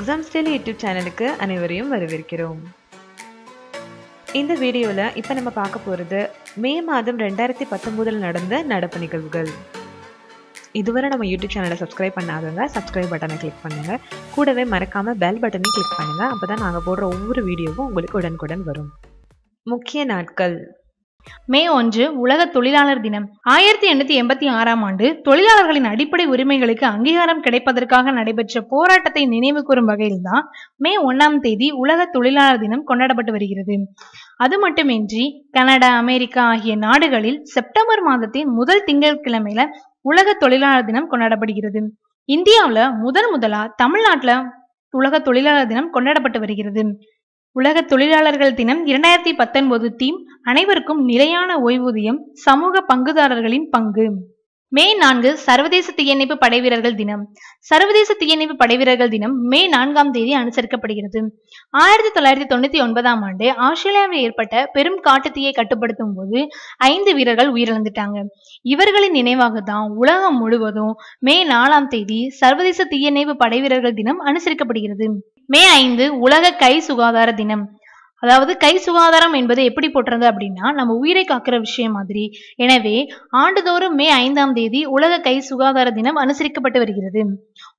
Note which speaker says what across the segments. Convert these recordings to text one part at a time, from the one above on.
Speaker 1: Exam style YouTube சேனலுக்கு அனைவரையும் வரவேற்கிறோம். இந்த வீடியோவில் இப்போ நம்ம பார்க்க போகிறது மே மாதம் ரெண்டாயிரத்தி பத்தொம்போதில் நடந்த நடப்பு நிகழ்வுகள். இதுவரை நம்ம யூடியூப் சேனலை சப்ஸ்கிரைப் பண்ணாதவங்க சப்ஸ்கிரைப் பட்டனை கிளிக் பண்ணுங்கள் கூடவே மறக்காமல் பெல் பட்டனையும் கிளிக் பண்ணுங்கள் அப்போ தான் நாங்கள் போடுற ஒவ்வொரு வீடியோவும் உங்களுக்கு உடனுக்குடன் வரும். முக்கிய நாட்கள்.
Speaker 2: மே ஒன்று உலக தொழிலாளர் தினம். ஆயிரத்தி எண்ணூத்தி எண்பத்தி ஆறாம் ஆண்டு தொழிலாளர்களின் அடிப்படை உரிமைகளுக்கு அங்கீகாரம் கிடைப்பதற்காக நடைபெற்ற போராட்டத்தை நினைவு கூறும் வகையில்தான் மே ஒன்னாம் தேதி உலக தொழிலாளர் தினம் கொண்டாடப்பட்டு வருகிறது. அது மட்டுமின்றி கனடா அமெரிக்கா ஆகிய நாடுகளில் செப்டம்பர் மாதத்தின் முதல் திங்கட்கிழமையில உலக தொழிலாளர் தினம் கொண்டாடப்படுகிறது. இந்தியாவுல முதன் முதலா தமிழ்நாட்டுல உலக தொழிலாளர் தினம் கொண்டாடப்பட்டு வருகிறது. உலக தொழிலாளர்கள் தினம் இரண்டாயிரத்தி பத்தொன்பது தீம் அனைவருக்கும் நிலையான ஓய்வூதியம் சமூக பங்குதாரர்களின் பங்கு. மே நான்கு சர்வதேச தீயணைப்பு படைவீரர்கள் தினம். சர்வதேச தீயணைப்பு படைவீரர்கள் தினம் மே நான்காம் தேதி அனுசரிக்கப்படுகிறது. ஆயிரத்தி தொள்ளாயிரத்தி தொண்ணூத்தி ஒன்பதாம் ஆண்டு ஆஸ்திரேலியாவில் ஏற்பட்ட பெரும் காட்டுத்தீயை கட்டுப்படுத்தும் போது ஐந்து வீரர்கள் உயிரிழந்துட்டாங்க. இவர்களின் நினைவாக தான் உலகம் முழுவதும் மே நாலாம் தேதி சர்வதேச தீயணைப்பு படைவீரர்கள் தினம் அனுசரிக்கப்படுகிறது. மே ஐந்து உலக கை சுகாதார தினம். அதாவது கை சுகாதாரம் என்பது எப்படி போட்டுறது அப்படின்னா நம்ம உயிரை காக்கிற விஷயம் மாதிரி. எனவே ஆண்டுதோறும் மே ஐந்தாம் தேதி உலக கை சுகாதார தினம் அனுசரிக்கப்பட்டு வருகிறது.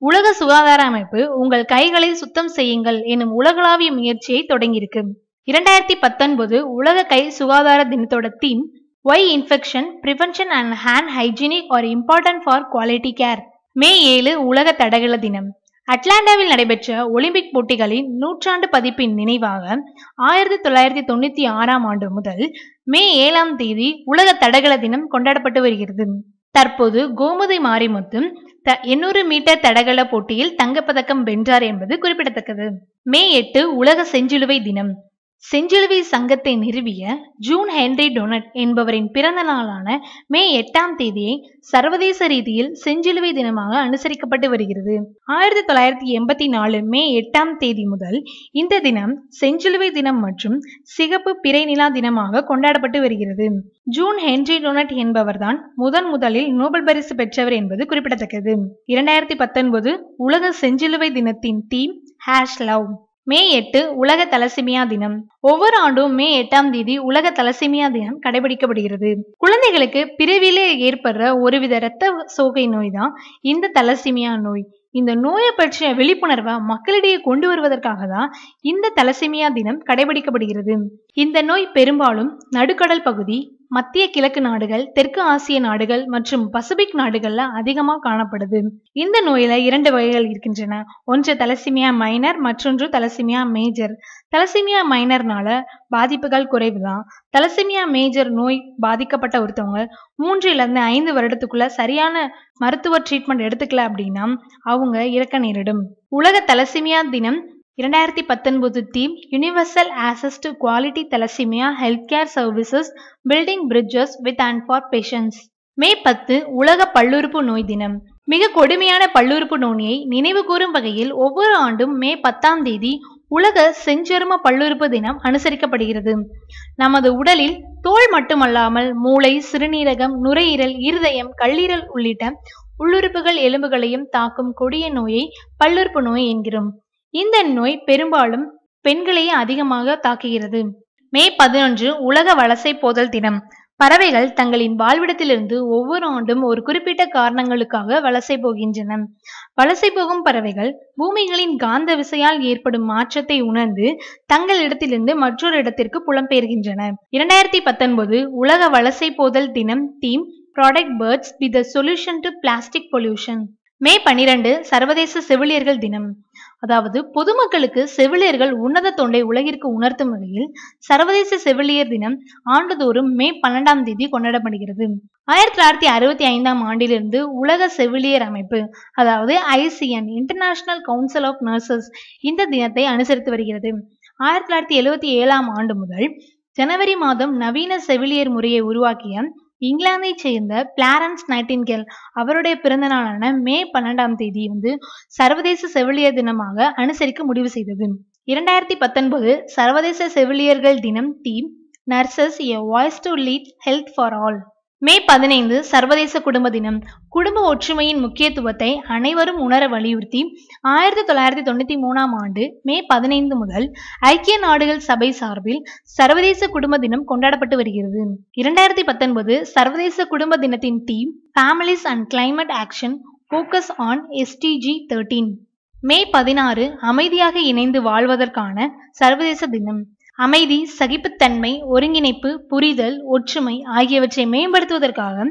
Speaker 2: உலக சுகாதார அமைப்பு உங்கள் கைகளை சுத்தம் செய்யுங்கள் எனும் உலகளாவிய முயற்சியை தொடங்கியிருக்கு. இரண்டாயிரத்தி பத்தொன்பது உலக கை சுகாதார தினத்தோட theme why infection prevention and hand hygienic are important for quality care May ஏழு உலக தடகள தினம். அட்லாண்டாவில் நடைபெற்ற ஒலிம்பிக் போட்டிகளின் நூற்றாண்டு பதிப்பின் நினைவாக ஆயிரத்தி தொள்ளாயிரத்தி தொண்ணூத்தி ஆறாம் ஆண்டு முதல் மே ஏழாம் தேதி உலக தடகள தினம் கொண்டாடப்பட்டு வருகிறது. தற்போது கோமுதை மாரிமுத்து த எண்ணூறு மீட்டர் தடகள போட்டியில் தங்கப்பதக்கம் வென்றார் என்பது குறிப்பிடத்தக்கது. மே எட்டு உலக செஞ்சிலுவை தினம். செஞ்சிலுவை சங்கத்தை நிறுவிய ஜூன் ஹென்ரி டொனட் என்பவரின் பிறந்த நாளான மே எட்டாம் தேதியை சர்வதேச ரீதியில் செஞ்சிலுவை தினமாக அனுசரிக்கப்பட்டு வருகிறது. ஆயிரத்தி தொள்ளாயிரத்தி எண்பத்தி நாலு மே எட்டாம் தேதி முதல் இந்த தினம் செஞ்சிலுவை தினம் மற்றும் சிகப்பு பிறை நிலா தினமாக கொண்டாடப்பட்டு வருகிறது. ஜூன் ஹென்ரி டொனட் என்பவர்தான் முதன் முதலில் நோபல் பரிசு பெற்றவர் என்பது குறிப்பிடத்தக்கது. இரண்டாயிரத்தி பத்தொன்பது உலக செஞ்சிலுவை தினத்தின் தீம் ஹேஷ் லவ் மே எட்டு உலக தலசிமியா தினம். ஒவ்வொரு ஆண்டும் மே எட்டாம் தேதி உலக தலசிமியா தினம் கடைபிடிக்கப்படுகிறது. குழந்தைகளுக்கு பிறவிலே ஏற்படுற ஒருவித இரத்த சோகை நோய் தான் இந்த தலசிமியா நோய். இந்த நோயை பற்றிய விழிப்புணர்வை மக்களிடையே கொண்டு வருவதற்காக தான் இந்த தலசிமியா தினம் கடைபிடிக்கப்படுகிறது. இந்த நோய் பெரும்பாலும் நடுக்கடல் பகுதி மத்திய கிழக்கு நாடுகள் தெற்கு ஆசிய நாடுகள் மற்றும் பசிபிக் நாடுகள்ல அதிகமா காணப்படுது. இந்த நோயில இரண்டு வகைகள் இருக்கின்றன. ஒன்று தலசிமியா மைனர் மற்றொன்று தலசிமியா மேஜர் தலசிமியா மைனர்னால பாதிப்புகள் குறைவுதான். தலசிமியா மேஜர் நோய் பாதிக்கப்பட்ட ஒருத்தவங்க மூன்றுல இருந்து ஐந்து வருடத்துக்குள்ள சரியான மருத்துவ ட்ரீட்மெண்ட் எடுத்துக்கல அப்படின்னா அவங்க இறக்க நேரிடும். உலக தலசிமியா தினம் இரண்டாயிரத்தி பத்தொன்பது theme universal access to quality thalassemia health care services building bridges with and for patients May பத்து உலக பல்லுறுப்பு நோய் தினம். மிக கொடுமையான பல்லுறுப்பு நோயை நினைவு கூறும் வகையில் ஒவ்வொரு ஆண்டும் மே பத்தாம் தேதி உலக செஞ்சரும பல்லுறுப்பு தினம் அனுசரிக்கப்படுகிறது. நமது உடலில் தோல் மட்டுமல்லாமல் மூளை சிறுநீரகம் நுரையீரல் இருதயம் கல்லீரல் உள்ளிட்ட உள்ளுறுப்புகள் எலும்புகளையும் தாக்கும் கொடிய நோயை பல்லுறுப்பு நோய் என்கிறோம். இந்த நோய் பெரும்பாலும் பெண்களையே அதிகமாக தாக்குகிறது. மே பதினொன்று உலக வலசை போதல் தினம். பறவைகள் தங்களின் வாழ்விடத்திலிருந்து ஒவ்வொரு ஆண்டும் ஒரு குறிப்பிட்ட காரணங்களுக்காக வலசை போகின்றன. வலசை போகும் பறவைகள் பூமிகளின் காந்த விசையால் ஏற்படும் மாற்றத்தை உணர்ந்து தங்கள் இடத்திலிருந்து மற்றொரு இடத்திற்கு புலம்பெயர்கின்றன. இரண்டாயிரத்தி பத்தொன்பது உலக வலசை போதல் தினம் theme protect birds with solution to plastic pollution May பனிரெண்டு சர்வதேச செவிலியர்கள் தினம். அதாவது பொதுமக்களுக்கு செவிலியர்கள் உன்னத தொண்டை உலகிற்கு உணர்த்தும் வகையில் சர்வதேச செவிலியர் தினம் ஆண்டுதோறும் மே பன்னெண்டாம் தேதி கொண்டாடப்படுகிறது. ஆயிரத்தி தொள்ளாயிரத்தி அறுபத்தி ஐந்தாம் ஆண்டிலிருந்து உலக செவிலியர் அமைப்பு அதாவது ICN international council of nurses இந்த தினத்தை அனுசரித்து வருகிறது. ஆயிரத்தி தொள்ளாயிரத்தி எழுவத்தி ஏழாம் ஆண்டு முதல் ஜனவரி மாதம் நவீன செவிலியர் முறையை உருவாக்கிய இங்கிலாந்தைச் சேர்ந்த பிளாரன்ஸ் நைட்டின்கேல் அவருடைய பிறந்த நாளான மே பன்னெண்டாம் தேதி வந்து சர்வதேச செவிலியர் தினமாக அனுசரிக்க முடிவு செய்தது. இரண்டாயிரத்தி பத்தொன்பது சர்வதேச செவிலியர்கள் தினம் theme nurses a voice to lead health for all May பதினைந்து சர்வதேச குடும்ப தினம். குடும்ப ஒற்றுமையின் முக்கியத்துவத்தை அனைவரும் உணர வலியுறுத்தி ஆயிரத்தி தொள்ளாயிரத்தி தொண்ணூத்தி மூணாம் ஆண்டு மே பதினைந்து முதல் ஐக்கிய நாடுகள் சபை சார்பில் சர்வதேச குடும்ப தினம் கொண்டாடப்பட்டு வருகிறது. இரண்டாயிரத்தி பத்தொன்பது சர்வதேச குடும்ப தினத்தின் theme families and climate action focus on SDG thirteen May பதினாறு அமைதியாக இணைந்து வாழ்வதற்கான சர்வதேச தினம். அமைதி சகிப்புத்தன்மை ஒருங்கிணைப்பு புரிதல் ஒற்றுமை ஆகியவற்றை மேம்படுத்துவதற்காக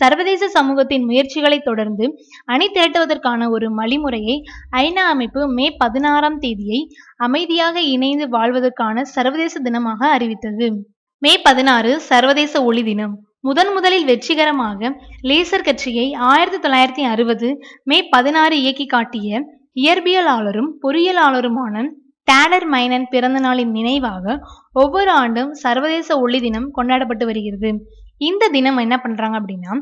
Speaker 2: சர்வதேச சமூகத்தின் முயற்சிகளை தொடர்ந்து அணி திரட்டுவதற்கான ஒரு வழிமுறையை ஐநா அமைப்பு மே பதினாறாம் தேதியை அமைதியாக இணைந்து வாழ்வதற்கான சர்வதேச தினமாக அறிவித்தது. மே பதினாறு சர்வதேச ஒளி தினம். முதன் முதலில் வெற்றிகரமாக லேசர் கட்சியை ஆயிரத்தி தொள்ளாயிரத்தி அறுபது மே பதினாறு இயக்கி காட்டிய இயற்பியலாளரும் பொறியியலாளருமான டேலர் மைனன் பிறந்த நாளின் நினைவாக ஒவ்வொரு ஆண்டும் சர்வதேச ஒளி தினம் கொண்டாடப்பட்டு வருகிறது. இந்த தினம் என்ன பண்றாங்க அப்படின்னா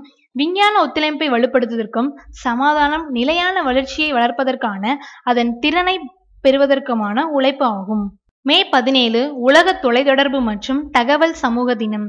Speaker 2: விஞ்ஞான ஒத்துழைப்பை வலுப்படுத்துவதற்கும் சமாதானம் நிலையான வளர்ச்சியை வளர்ப்பதற்கான அதன் திறனை பெறுவதற்குமான உழைப்பு ஆகும். மே பதினேழு உலக தொலைத்தொடர்பு மற்றும் தகவல் சமூக தினம்.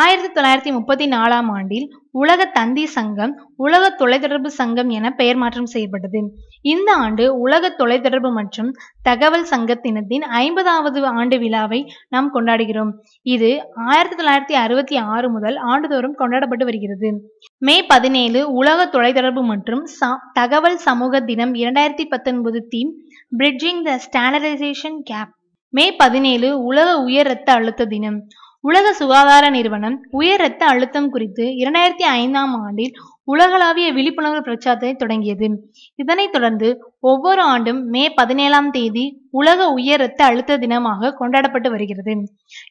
Speaker 2: ஆயிரத்தி தொள்ளாயிரத்தி முப்பத்தி நாலாம் ஆண்டில் உலக தந்தி சங்கம் உலக தொலைத்தொடர்பு சங்கம் என பெயர் மாற்றம் செய்யப்பட்டது. இந்த ஆண்டு உலக தொலைத்தொடர்பு மற்றும் தகவல் சங்கத்தினத்தின் ஐம்பதாவது ஆண்டு விழாவை நாம் கொண்டாடுகிறோம். இது ஆயிரத்தி தொள்ளாயிரத்தி அறுபத்தி ஆறு முதல் ஆண்டுதோறும் கொண்டாடப்பட்டு வருகிறது. மே பதினேழு உலக தொலைத்தொடர்பு மற்றும் ச- தகவல் சமூக தினம் இரண்டாயிரத்தி பத்தொன்பது theme bridging the standardisation gap May பதினேழு உலக உயர் இரத்த அழுத்த தினம். உலக சுகாதார நிறுவனம் உயர் இரத்த அழுத்தம் குறித்து இரண்டாயிரத்தி ஐந்தாம் ஆண்டில் உலகளாவிய விழிப்புணர்வு பிரச்சாரத்தை தொடங்கியது. இதனைத் தொடர்ந்து ஒவ்வொரு ஆண்டும் மே பதினேழாம் தேதி உலக உயர் இரத்த அழுத்த தினமாக கொண்டாடப்பட்டு வருகிறது.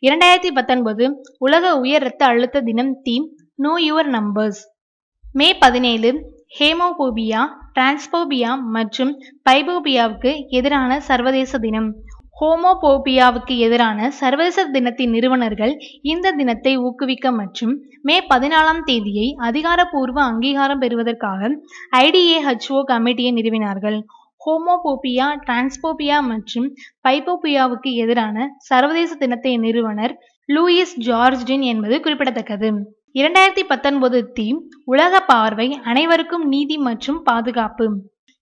Speaker 2: இரண்டாயிரத்தி பத்தொன்பது உலக உயர் இரத்த அழுத்த தினம் theme know your numbers May பதினேழு ஹேமோபோபியா டிரான்ஸ்போபியா மற்றும் பைபோபியாவுக்கு எதிரான சர்வதேச தினம். ஹோமோபோபியாவுக்கு எதிரான சர்வதேச தினத்தின் நிறுவனர்கள் இந்த தினத்தை ஊக்குவிக்க மற்றும் மே பதினாலாம் தேதியை அதிகாரப்பூர்வ அங்கீகாரம் பெறுவதற்காக ஐடிஏஹெச்ஓ கமிட்டியை நிறுவினார்கள். ஹோமோபோபியா டிரான்ஸ்போபியா மற்றும் பைபோபியாவுக்கு எதிரான சர்வதேச தினத்தை நிறுவனர் லூயிஸ் ஜார்ஜின் என்பது குறிப்பிடத்தக்கது. இரண்டாயிரத்தி பத்தொன்பது தீம் உலக பார்வை அனைவருக்கும் நீதி மற்றும் பாதுகாப்பு.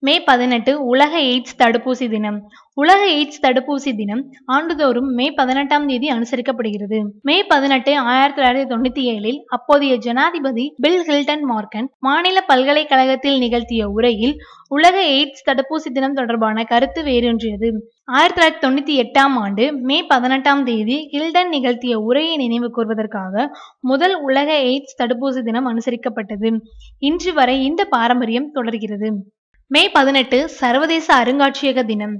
Speaker 2: மே பதினெட்டு உலக எய்ட்ஸ் தடுப்பூசி தினம். உலக எய்ட்ஸ் தடுப்பூசி தினம் ஆண்டுதோறும் மே பதினெட்டாம் தேதி அனுசரிக்கப்படுகிறது. மே பதினெட்டு ஆயிரத்தி தொள்ளாயிரத்தி தொண்ணூத்தி ஏழில் அப்போதைய ஜனாதிபதி பில் ஹில்டன் மார்க்கன் மாநில பல்கலைக்கழகத்தில் நிகழ்த்திய உரையில் உலக எய்ட்ஸ் தடுப்பூசி தினம் தொடர்பான கருத்து வேரூன்றியது. ஆயிரத்தி தொள்ளாயிரத்தி தொண்ணூத்தி எட்டாம் ஆண்டு மே பதினெட்டாம் தேதி ஹில்டன் நிகழ்த்திய உரையை நினைவு கூர்வதற்காக முதல் உலக எய்ட்ஸ் தடுப்பூசி தினம் அனுசரிக்கப்பட்டது. இன்று வரை இந்த பாரம்பரியம் தொடர்கிறது. மே பதினெட்டு சர்வதேச அருங்காட்சியக தினம்.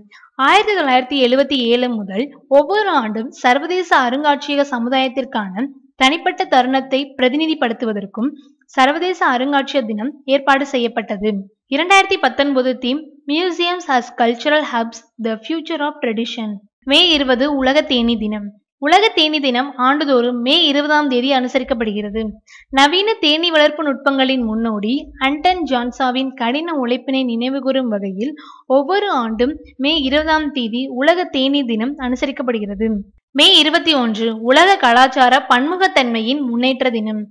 Speaker 2: ஆயிரத்தி தொள்ளாயிரத்தி எழுவத்தி ஏழு முதல் ஒவ்வொரு ஆண்டும் சர்வதேச அருங்காட்சியக சமுதாயத்திற்கான தனிப்பட்ட தருணத்தை பிரதிநிதிப்படுத்துவதற்கும் சர்வதேச அருங்காட்சியக தினம் ஏற்பாடு செய்யப்பட்டது. இரண்டாயிரத்தி பத்தொன்பது theme museums as cultural hubs the future of tradition May இருபது உலக தேனி தினம். உலக தேனி தினம் ஆண்டுதோறும் மே இருபதாம் தேதி அனுசரிக்கப்படுகிறது. நவீன தேனீ வளர்ப்பு நுட்பங்களின் முன்னோடி அண்டன் ஜான்சாவின் கடின உழைப்பினை நினைவுகூரும் வகையில் ஒவ்வொரு ஆண்டும் மே இருபதாம் தேதி உலக தேனி தினம் அனுசரிக்கப்படுகிறது. மே இருபத்தி ஒன்று உலக கலாச்சார பன்முகத்தன்மையின் முன்னேற்ற தினம்.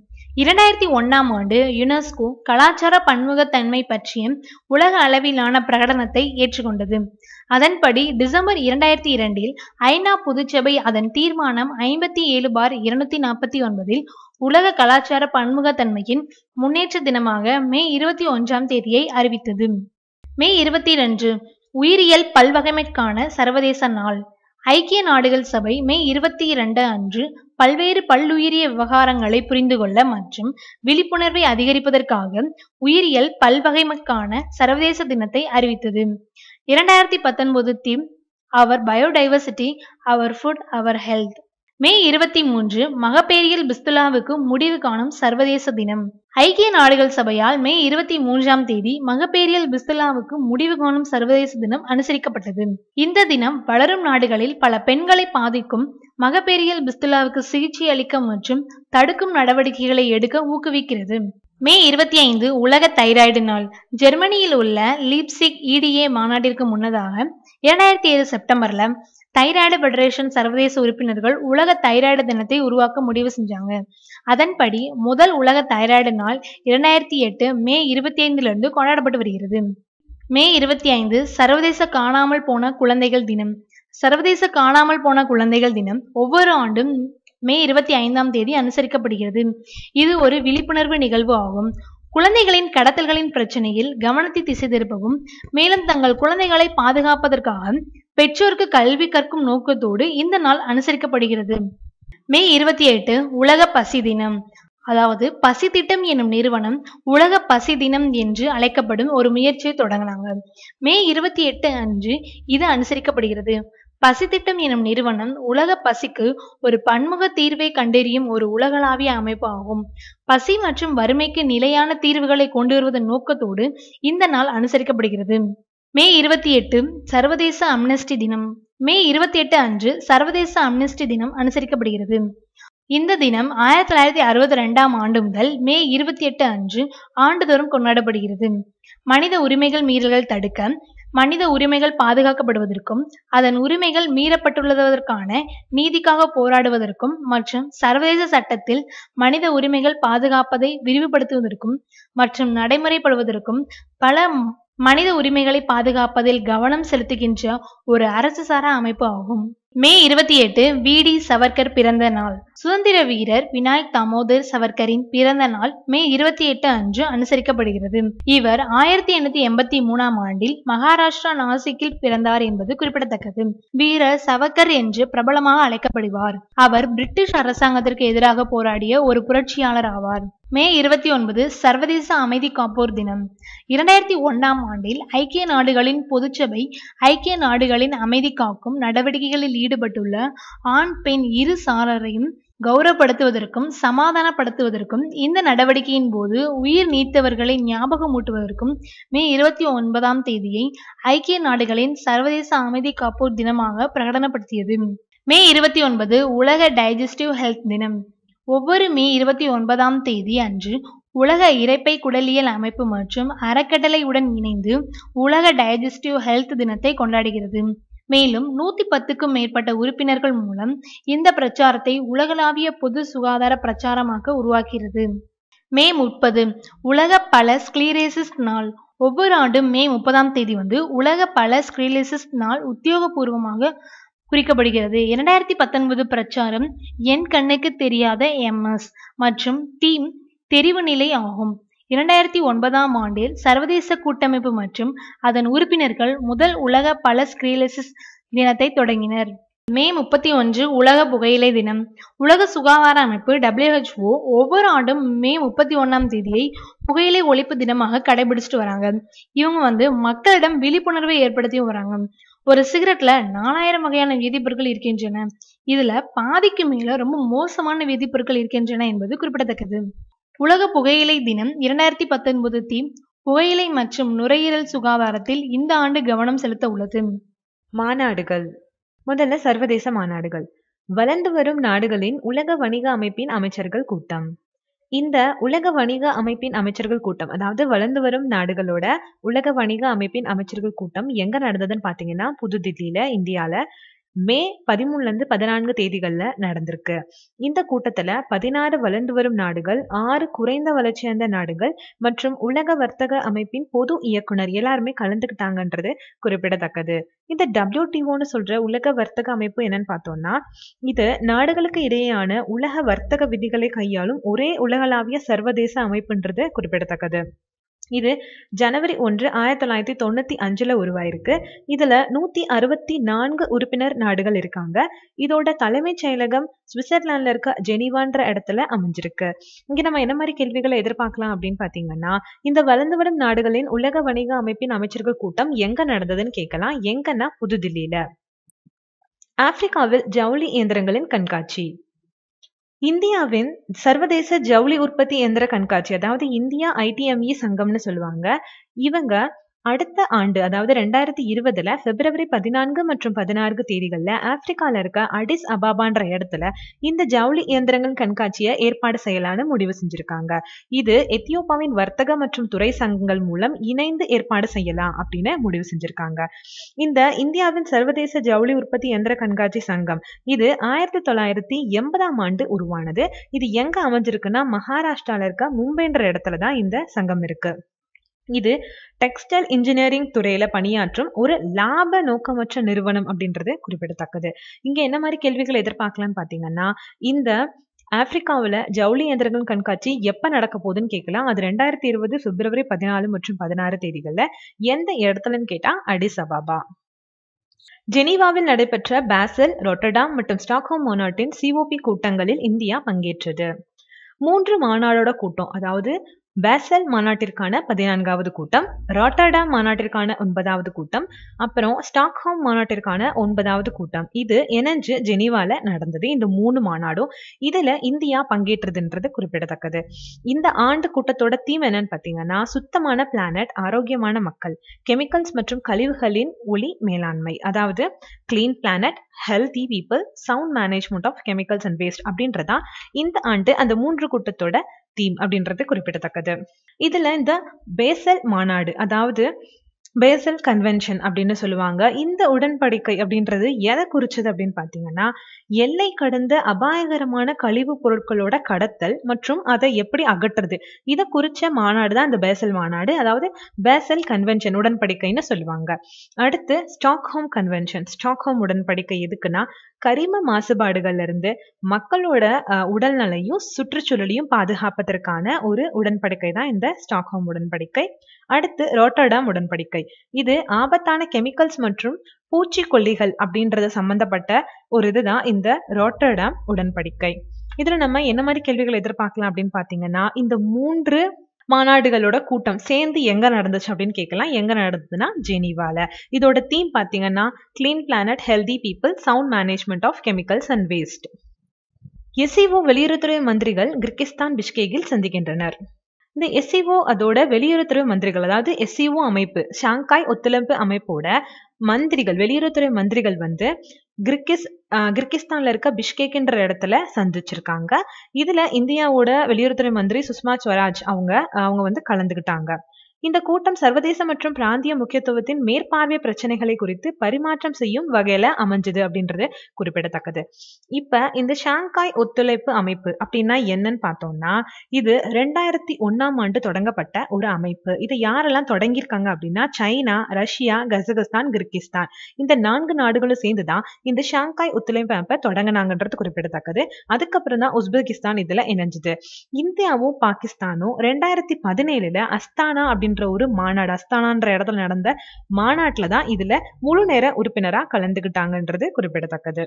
Speaker 2: இரண்டாயிரத்தி ஒன்னாம் ஆண்டு யுனெஸ்கோ கலாச்சார பன்முகத்தன்மை பற்றிய உலக அளவிலான பிரகடனத்தை ஏற்றுக்கொண்டது. அதன்படி டிசம்பர் இரண்டாயிரத்தி இரண்டில் ஐநா பொதுச்சபை அதன் தீர்மானம் ஐம்பத்தி ஏழு பார் இருநூத்தி நாற்பத்தி ஒன்பதில் உலக கலாச்சார பன்முகத்தன்மையின் முன்னேற்ற தினமாக மே இருபத்தி ஒன்றாம் தேதியை அறிவித்தது. மே இருபத்தி ரெண்டு உயிரியல் பல்வகைமைக்கான சர்வதேச நாள். ஐக்கிய நாடுகள் சபை மே இருபத்தி இரண்டு அன்று பல்வேறு பல்லுயிரிய விவகாரங்களை புரிந்து கொள்ள மற்றும் விழிப்புணர்வை அதிகரிப்பதற்காக உயிரியல் பல்வகைமைக்கான சர்வதேச தினத்தை அறிவித்தது. இரண்டாயிரத்தி பத்தொன்பது theme our biodiversity our food our health மே இருபத்தி மூன்று மகப்பேரியல் பிஸ்துலாவுக்கு முடிவு காணும் சர்வதேச தினம். ஐக்கிய நாடுகள் சபையால் மே இருபத்தி மூன்றாம் தேதி மகப்பேரியல் பிஸ்துலாவுக்கு முடிவு காணும் சர்வதேச தினம் அனுசரிக்கப்பட்டது. இந்த தினம் வளரும் நாடுகளில் பல பெண்களை பாதிக்கும் மகப்பேரியல் பிஸ்துலாவுக்கு சிகிச்சை அளிக்க மற்றும் தடுக்கும் நடவடிக்கைகளை எடுக்க ஊக்குவிக்கிறது. மே இருபத்தி ஐந்து உலக தைராய்டு நாள். ஜெர்மனியில் உள்ள லீப்சிக் இடிஏ மாநாட்டிற்கு முன்னதாக இரண்டாயிரத்தி ஏழு செப்டம்பர்ல தைராய்டு ஃபெடரேஷன் சர்வதேச உறுப்பினர்கள் உலக தைராய்டு தினத்தை உருவாக்க முடிவு செஞ்சாங்க. அதன்படி முதல் உலக தைராய்டு நாள் இரண்டாயிரத்தி எட்டு மே இருபத்தி ஐந்துலேருந்து கொண்டாடப்பட்டு வருகிறது. மே இருபத்தி ஐந்து சர்வதேச காணாமல் போன குழந்தைகள் தினம். சர்வதேச காணாமல் போன குழந்தைகள் தினம் ஒவ்வொரு ஆண்டும் மே இருபத்தி ஐந்தாம் தேதி அனுசரிக்கப்படுகிறது. இது ஒரு விழிப்புணர்வு நிகழ்வு ஆகும். குழந்தைகளின் கடத்தல்களின் பிரச்சனையில் கவனத்தை திசை திருப்பவும் மேலும் தங்கள் குழந்தைகளை பாதுகாப்பதற்காக பெற்றோருக்கு கல்வி கற்கும் நோக்கத்தோடு இந்த நாள் அனுசரிக்கப்படுகிறது. மே இருபத்தி எட்டு உலக பசி தினம். அதாவது பசி திட்டம் என்னும் நிறுவனம் உலக பசி தினம் என்று அழைக்கப்படும் ஒரு முயற்சியை தொடங்கினாங்க. மே இருபத்தி எட்டு அன்று இது அனுசரிக்கப்படுகிறது. பசி திட்டம் எனும் நிறுவனம் உலக பசிக்கு ஒரு பன்முக தீர்வை கண்டறியும் ஒரு உலகளாவிய அமைப்பு ஆகும். பசி மற்றும் வறுமைக்கு நிலையான தீர்வுகளை கொண்டு வருவதன் நோக்கத்தோடு இந்த நாள் அனுசரிக்கப்படுகிறது. மே இருபத்தி எட்டு சர்வதேச அம்னஸ்டி தினம். மே இருபத்தி எட்டு அன்று சர்வதேச அம்னஸ்டி தினம் அனுசரிக்கப்படுகிறது. இந்த தினம் ஆயிரத்தி தொள்ளாயிரத்தி அறுபத்தி ரெண்டாம் ஆண்டு முதல் மே இருபத்தி எட்டு அன்று ஆண்டுதோறும் கொண்டாடப்படுகிறது. மனித உரிமைகள் மீறல்கள் தடுக்க மனித உரிமைகள் பாதுகாக்கப்படுவதற்கும் அதன் உரிமைகள் மீறப்பட்டுள்ளதற்கான நீதிக்காக போராடுவதற்கும் மற்றும் சர்வதேச சட்டத்தில் மனித உரிமைகள் பாதுகாப்பதை விரிவுபடுத்துவதற்கும் மற்றும் நடைமுறைப்படுவதற்கும் பல மனித உரிமைகளை பாதுகாப்பதில் கவனம் செலுத்துகின்ற ஒரு அரசு சாரா அமைப்பு ஆகும். மே இருபத்தி எட்டு வி. டி. சவர்கர் பிறந்த நாள். சுதந்திர வீரர் விநாயக் தாமோதர் சவர்கரின் பிறந்த நாள் மே இருபத்தி எட்டு அன்று அனுசரிக்கப்படுகிறது. இவர் ஆயிரத்தி எண்ணூத்தி எண்பத்தி மூணாம் ஆண்டில் மகாராஷ்டிரா நாசிக்கில் பிறந்தார் என்பது குறிப்பிடத்தக்கது. வீரர் சவர்கர் என்று பிரபலமாக அழைக்கப்படுவார். அவர் பிரிட்டிஷ் அரசாங்கத்திற்கு எதிராக போராடிய ஒரு புரட்சியாளர் ஆவார். மே இருபத்தி ஒன்பது சர்வதேச அமைதி காப்போர் தினம். இரண்டாயிரத்தி ஒன்னாம் ஆண்டில் ஐக்கிய நாடுகளின் பொதுச்சபை ஐக்கிய நாடுகளின் அமைதி காக்கும் நடவடிக்கைகளில் ஈடுபட்டுள்ள ஆண் பெண் இரு சாரரையும் கௌரவப்படுத்துவதற்கும் சமாதானப்படுத்துவதற்கும் இந்த நடவடிக்கையின் போது உயிர் நீத்தவர்களை ஞாபகமூட்டுவதற்கும் மே இருபத்தி ஒன்பதாம் தேதியை ஐக்கிய நாடுகளின் சர்வதேச அமைதி காப்போர் தினமாக பிரகடனப்படுத்தியது. மே இருபத்தி ஒன்பது உலக டைஜஸ்டிவ் ஹெல்த் தினம். ஒவ்வொரு மே இருபத்தி ஒன்பதாம் தேதி அன்று உலக இறைப்பை குடலியல் அமைப்பு மற்றும் அறக்கட்டளையுடன் இணைந்து உலக டைஜஸ்டிவ் ஹெல்த் தினத்தை கொண்டாடுகிறது. மேலும் நூத்தி பத்துக்கும் மேற்பட்ட உறுப்பினர்கள் மூலம் இந்த பிரச்சாரத்தை உலகளாவிய பொது சுகாதார பிரச்சாரமாக உருவாக்கிறது. மே முப்பது உலக பல ஸ்கிளீரேசிஸ் நாள். ஒவ்வொரு ஆண்டும் மே முப்பதாம் தேதி வந்து உலக பல ஸ்க்ளீரேசிஸ் நாள் உத்தியோகபூர்வமாக குறிக்கப்படுகிறது. இரண்டாயிரத்தி பத்தொன்பது பிரச்சாரம் என் கண்ணுக்கு தெரியாத எம்எஸ் மற்றும் டீம் தெரிவு நிலை ஆகும். இரண்டாயிரத்தி ஒன்பதாம் ஆண்டில் சர்வதேச கூட்டமைப்பு மற்றும் அதன் உறுப்பினர்கள் முதல் உலக பல ஸ்கிரீலசிஸ் தினத்தை தொடங்கினர். மே முப்பத்தி ஒன்று உலக புகையிலை தினம். உலக சுகாதார அமைப்பு டபிள்யூஹெச்ஓ ஒவ்வொரு ஆண்டும் மே முப்பத்தி ஒன்னாம் தேதியை புகையிலை ஒழிப்பு தினமாக கடைபிடிச்சிட்டு வராங்க. இவங்க வந்து மக்களிடம் விழிப்புணர்வை ஏற்படுத்தியும் வராங்க. ஒரு சிகரெட்ல நாலாயிரம் வகையான வேதிப்பொருட்கள் இருக்கின்றன. இதுல பாதிக்கு மேல ரொம்ப மோசமான வேதிப்பொருட்கள் இருக்கின்றன என்பது குறிப்பிடத்தக்கது. உலக புகையிலை தினம் இரண்டாயிரத்தி பத்தொன்பது தீம் புகையிலை மற்றும் நுரையீரல் சுகாதாரத்தில் இந்த ஆண்டு கவனம் செலுத்த உள்ளது.
Speaker 1: மாநாடுகள். முதல்ல சர்வதேச மாநாடுகள். வளர்ந்து வரும் நாடுகளின் உலக வணிக அமைப்பின் அமைச்சர்கள் கூட்டம். இந்த உலக வணிக அமைப்பின் அமைச்சர்கள் கூட்டம் அதாவது வளர்ந்து வரும் நாடுகளோட உலக வணிக அமைப்பின் அமைச்சர்கள் கூட்டம் எங்க நடந்ததுன்னு பாத்தீங்கன்னா புதுதில்லியில இந்தியால. மே பதிமூணுல இருந்து பதினான்கு தேதிகள்ல நடந்திருக்கு. இந்த கூட்டத்துல பதினாறு வளர்ந்து வரும் நாடுகள் ஆறு குறைந்த வளர்ச்சி அடைந்த நாடுகள் மற்றும் உலக வர்த்தக அமைப்பின் பொது இயக்குனர் எல்லாருமே கலந்துக்கிட்டாங்கன்றது குறிப்பிடத்தக்கது. இந்த டபிள்யூடிஓன்னு சொல்ற உலக வர்த்தக அமைப்பு என்னன்னு பார்த்தோம்னா இது நாடுகளுக்கு இடையேயான உலக வர்த்தக விதிகளை கையாளும் ஒரே உலகளாவிய சர்வதேச அமைப்புன்றது குறிப்பிடத்தக்கது. இது ஜனவரி ஒன்று ஆயிரத்தி தொள்ளாயிரத்தி தொண்ணூற்றி அஞ்சில் உருவாயிருக்கு. இதில் நூற்றி அறுபத்தி நான்கு உறுப்பினர் நாடுகள் இருக்காங்க. இதோட தலைமைச் செயலகம் சுவிட்சர்லாண்டில் இருக்க ஜெனீவான்ற இடத்துல அமைஞ்சிருக்கு. இங்கே நம்ம என்ன மாதிரி கேள்விகளை எதிர்பார்க்கலாம் அப்படின்னு பார்த்தீங்கன்னா இந்த வளர்ந்து வரும் நாடுகளின் உலக வணிக அமைப்பின் அமைச்சர்கள் கூட்டம் எங்கே நடந்ததுன்னு கேட்கலாம். எங்கன்னா புதுதில்லியில். ஆப்பிரிக்காவில் ஜவுளி இயந்திரங்களின் கண்காட்சி. இந்தியாவின் சர்வதேச ஜவுளி உற்பத்தி இயந்திர கண்காட்சி அதாவது இந்தியா ஐடிஎம்இ சங்கம்னு சொல்லுவாங்க. இவங்க அடுத்த ஆண்டு அதாவது ரெண்டாயிரத்தி இருபதுல பிப்ரவரி பதினான்கு மற்றும் பதினாறு தேதிகள்ல ஆப்பிரிக்கால இருக்க அடிஸ் அபாபான்ற இடத்துல இந்த ஜவுளி இயந்திரங்கள் கண்காட்சியை ஏற்பாடு செய்யலான்னு முடிவு செஞ்சிருக்காங்க. இது எத்தியோப்பாவின் வர்த்தக மற்றும் துறை சங்கங்கள் மூலம் இணைந்து ஏற்பாடு செய்யலாம் அப்படின்னு முடிவு செஞ்சிருக்காங்க. இந்த இந்தியாவின் சர்வதேச ஜவுளி உற்பத்தி இயந்திர கண்காட்சி சங்கம் இது ஆயிரத்தி தொள்ளாயிரத்தி எண்பதாம் ஆண்டு உருவானது. இது எங்க அமைஞ்சிருக்குன்னா மகாராஷ்டிரால இருக்க மும்பைன்ற இடத்துல தான் இந்த சங்கம் இருக்கு. இது டெக்ஸ்டைல் இன்ஜினியரிங் துறையில பணியாற்றும் ஒரு லாப நோக்கமற்ற நிறுவனம் அப்படின்றது குறிப்பிடத்தக்கது. இங்க என்ன மாதிரி கேள்விகள் எதிர்பார்க்கலாம்னு பாத்தீங்கன்னா இந்த ஆப்பிரிக்காவில் ஜவுளி இயந்திரங்கள் கண்காட்சி எப்போ நடக்க போகுதுன்னு கேட்கலாம். அது ரெண்டாயிரத்தி இருபது பிப்ரவரி பதினாலு மற்றும் பதினாறு தேதிகளில் எந்த இடத்துலன்னு கேட்டால் அடிஸ் அபாபா. ஜெனீவாவில் நடைபெற்ற பாசல் ரொட்டர்டாம் மற்றும் ஸ்டாக்ஹோம் மாநாட்டின் சிஓபி கூட்டங்களில் இந்தியா பங்கேற்றது. மூன்று மாநாடோட கூட்டம் அதாவது பேசல் மாநாட்டிற்கான பதினான்காவது கூட்டம் ராட்டர்டாம் மாநாட்டிற்கான ஒன்பதாவது கூட்டம் அப்புறம் ஸ்டாக்ஹோம் மாநாட்டிற்கான ஒன்பதாவது கூட்டம். இது இணைஞ்சு ஜெனீவால நடந்தது. இந்த மூணு மாநாடும் இதுல இந்தியா பங்கேற்றதுன்றது குறிப்பிடத்தக்கது. இந்த ஆண்டு கூட்டத்தோட தீம் என்னன்னு பாத்தீங்கன்னா சுத்தமான பிளானட் ஆரோக்கியமான மக்கள் கெமிக்கல்ஸ் மற்றும் கழிவுகளின் ஒளி மேலாண்மை. அதாவது clean planet healthy people sound management of chemicals and waste அப்படின்றதா இந்த ஆண்டு அந்த மூன்று கூட்டத்தோட தீம் அப்படின்றது குறிப்பிடத்தக்கது. இதுல இந்த பேசல் மாநாடு அதாவது பேசல் கன்வென்ஷன் அப்படின்னு சொல்லுவாங்க இந்த உடன்படிக்கை அப்படின்றது எதை குறிச்சது அப்படின்னு பார்த்தீங்கன்னா எல்லை கடந்த அபாயகரமான கழிவுப் பொருட்களோட கடத்தல் மற்றும் அதை எப்படி அகற்றுறது. இதை குறிச்ச மாநாடு தான் இந்த பேசல் மாநாடு அதாவது பேசல் கன்வென்ஷன் உடன்படிக்கைன்னு சொல்லுவாங்க. அடுத்து ஸ்டாக்ஹோம் கன்வென்ஷன் ஸ்டாக்ஹோம் உடன்படிக்கை எதுக்குன்னா கரிம மாசுபாடுகள்ல இருந்து மக்களோட உடல்நலையும் சுற்றுச்சூழலையும் பாதுகாப்பதற்கான ஒரு உடன்படிக்கை தான் இந்த ஸ்டாக்ஹோம் உடன்படிக்கை. அடுத்து ரோட்டர்டாம் உடன்படிக்கை. இது ஆபத்தான கெமிக்கல்ஸ் மற்றும் பூச்சிக்கொல்லிகள் அப்படின்றது சம்பந்தப்பட்ட ஒரு இதுதான் இந்த ரோட்டர்டாம் உடன்படிக்கை. இதுல நம்ம என்ன மாதிரி கேள்விகள் எதிர்பார்க்கலாம் அப்படின்னு பாத்தீங்கன்னா இந்த மூன்று மாநாடுகளோட கூட்டம் சேர்ந்து எங்க நடந்துச்சு அப்படின்னு கேட்கலாம் எங்க நடந்ததுன்னா ஜெனீவால. இதோட தீம் பாத்தீங்கன்னா clean planet healthy people sound management of chemicals and waste SCO வெளியுறவுத்துறை மந்திரிகள் கிர்கிஸ்தான் பிஷ்கேகில் சந்திக்கின்றனர். இந்த எஸ்இஓ அதோட வெளியுறவுத்துறை மந்திரிகள் அதாவது எஸ்இஓ அமைப்பு ஷாங்காய் ஒத்துழைப்பு அமைப்போட மந்திரிகள் வெளியுறவுத்துறை மந்திரிகள் வந்து கிர்கிஸ் கிர்கிஸ்தான்ல இருக்க பிஷ்கேக்ன்ற இடத்துல சந்திச்சிருக்காங்க. இதுல இந்தியாவோட வெளியுறவுத்துறை மந்திரி சுஷ்மா ஸ்வராஜ் அவங்க அவங்க வந்து கலந்துகிட்டாங்க. இந்த கூட்டம் சர்வதேச மற்றும் பிராந்திய முக்கியத்துவத்தின் மேற்பார்வை பிரச்சனைகளை குறித்து பரிமாற்றம் செய்யும் வகையில அமைஞ்சது அப்படின்றது குறிப்பிடத்தக்கது. இப்ப இந்த ஷாங்காய் ஒத்துழைப்பு அமைப்பு அப்படின்னா என்னன்னு பார்த்தோம்னா இது ரெண்டாயிரத்தி ஒன்னாம் ஆண்டு தொடங்கப்பட்ட ஒரு அமைப்பு. இதை யாரெல்லாம் தொடங்கியிருக்காங்க அப்படின்னா சைனா ரஷ்யா கசகஸ்தான் கிர்கிஸ்தான். இந்த நான்கு நாடுகளும் சேர்ந்துதான் இந்த ஷாங்காய் ஒத்துழைப்பு அமைப்பை தொடங்கினாங்கன்றது குறிப்பிடத்தக்கது. அதுக்கப்புறம் தான் உஸ்பெகிஸ்தான் இதுல இணைஞ்சது. இந்தியாவும் பாகிஸ்தானும் ரெண்டாயிரத்தி பதினேழுல அஸ்தானா அப்படின்னு அப்படின்ற ஒரு மாநாடு அஸ்தானான்ற இடத்துல நடந்த மாநாட்டில் தான் இதுல முழு நேர உறுப்பினரா கலந்துகிட்டாங்கன்றது குறிப்பிடத்தக்கது.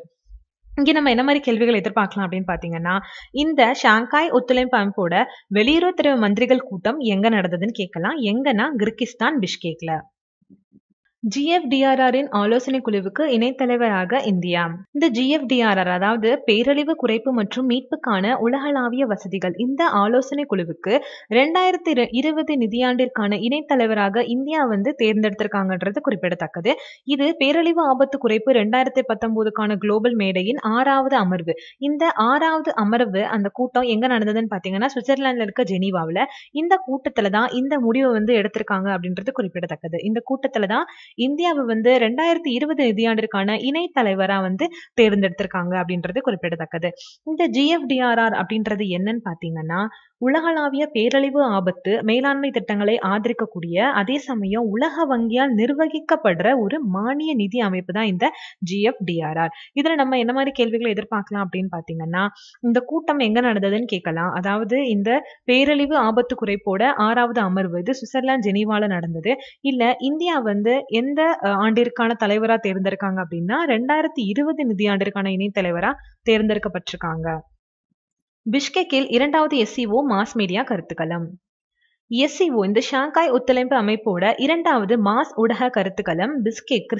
Speaker 1: இங்க நம்ம என்ன மாதிரி கேள்விகள் எதிர்பார்க்கலாம் அப்படின்னு பாத்தீங்கன்னா இந்த ஷாங்காய் ஒத்துழைப்பு அமைப்போட வெளியுறவுத்துறை மந்திரிகள் கூட்டம் எங்க நடந்ததுன்னு கேட்கலாம். எங்கன்னா கிர்கிஸ்தான் பிஷ்கேக்ல. ஜிஎஃப்டிஆர்ஆரின் ஆலோசனை குழுவுக்கு இணைத்தலைவராக இந்தியா. இந்த ஜிஎஃப்டிஆர்ஆர் அதாவது பேரழிவு குறைப்பு மற்றும் மீட்புக்கான உலகளாவிய வசதிகள் இந்த ஆலோசனை குழுவுக்கு ரெண்டாயிரத்தி இருபது நிதியாண்டிற்கான இணைத்தலைவராக இந்தியா வந்து தேர்ந்தெடுத்திருக்காங்கன்றது குறிப்பிடத்தக்கது. இது பேரழிவு ஆபத்து குறைப்பு ரெண்டாயிரத்தி பத்தொன்பதுக்கான குளோபல் மேடையின் ஆறாவது அமர்வு. இந்த ஆறாவது அமர்வு அந்த கூட்டம் எங்க நடந்ததுன்னு பாத்தீங்கன்னா சுவிட்சர்லாந்துல இருக்க ஜெனீவாவில். இந்த கூட்டத்துல தான் இந்த முடிவை வந்து எடுத்திருக்காங்க அப்படின்றது குறிப்பிடத்தக்கது. இந்த கூட்டத்துல தான் இந்தியாவை வந்து ரெண்டாயிரத்தி இருபது நிதியாண்டிற்கான இணை தலைவரா வந்து தேர்ந்தெடுத்திருக்காங்க அப்படின்றது குறிப்பிடத்தக்கது. இந்த ஜிஎஃப்டிஆர்ஆர் அப்படின்றது என்னன்னு பாத்தீங்கன்னா உலகளாவிய பேரழிவு ஆபத்து மேலாண்மை திட்டங்களை ஆதரிக்கக்கூடிய அதே சமயம் உலக வங்கியால் நிர்வகிக்கப்படுற ஒரு மானிய நிதி அமைப்பு தான் இந்த ஜிஎஃப்டிஆர்ஆர் இதுல நம்ம என்ன மாதிரி கேள்விகளை எதிர்பார்க்கலாம் அப்படின்னு பாத்தீங்கன்னா இந்த கூட்டம் எங்க நடந்ததுன்னு கேட்கலாம் அதாவது இந்த பேரழிவு ஆபத்து குறைப்போட ஆறாவது அமர்வு இது சுவிட்சர்லாந்து ஜெனீவால நடந்தது. இல்ல இந்தியா வந்து எந்த ஆண்டிற்கான தலைவரா தேர்ந்தெடுக்காங்க அப்படின்னா ரெண்டாயிரத்தி இருபது நிதியாண்டிற்கான இணை தலைவராக தேர்ந்தெடுக்கப்பட்டிருக்காங்க. பிஷ்கெக்கில் இரண்டாவது எஸ்சிஓ மாஸ் மீடியா கருத்துக்களம். எஸ்சிஓ இந்த ஷாங்காய் ஒத்துழைப்பு அமைப்போட இரண்டாவது மாஸ் ஊடக கருத்துக்களம் பிஸ்கேக்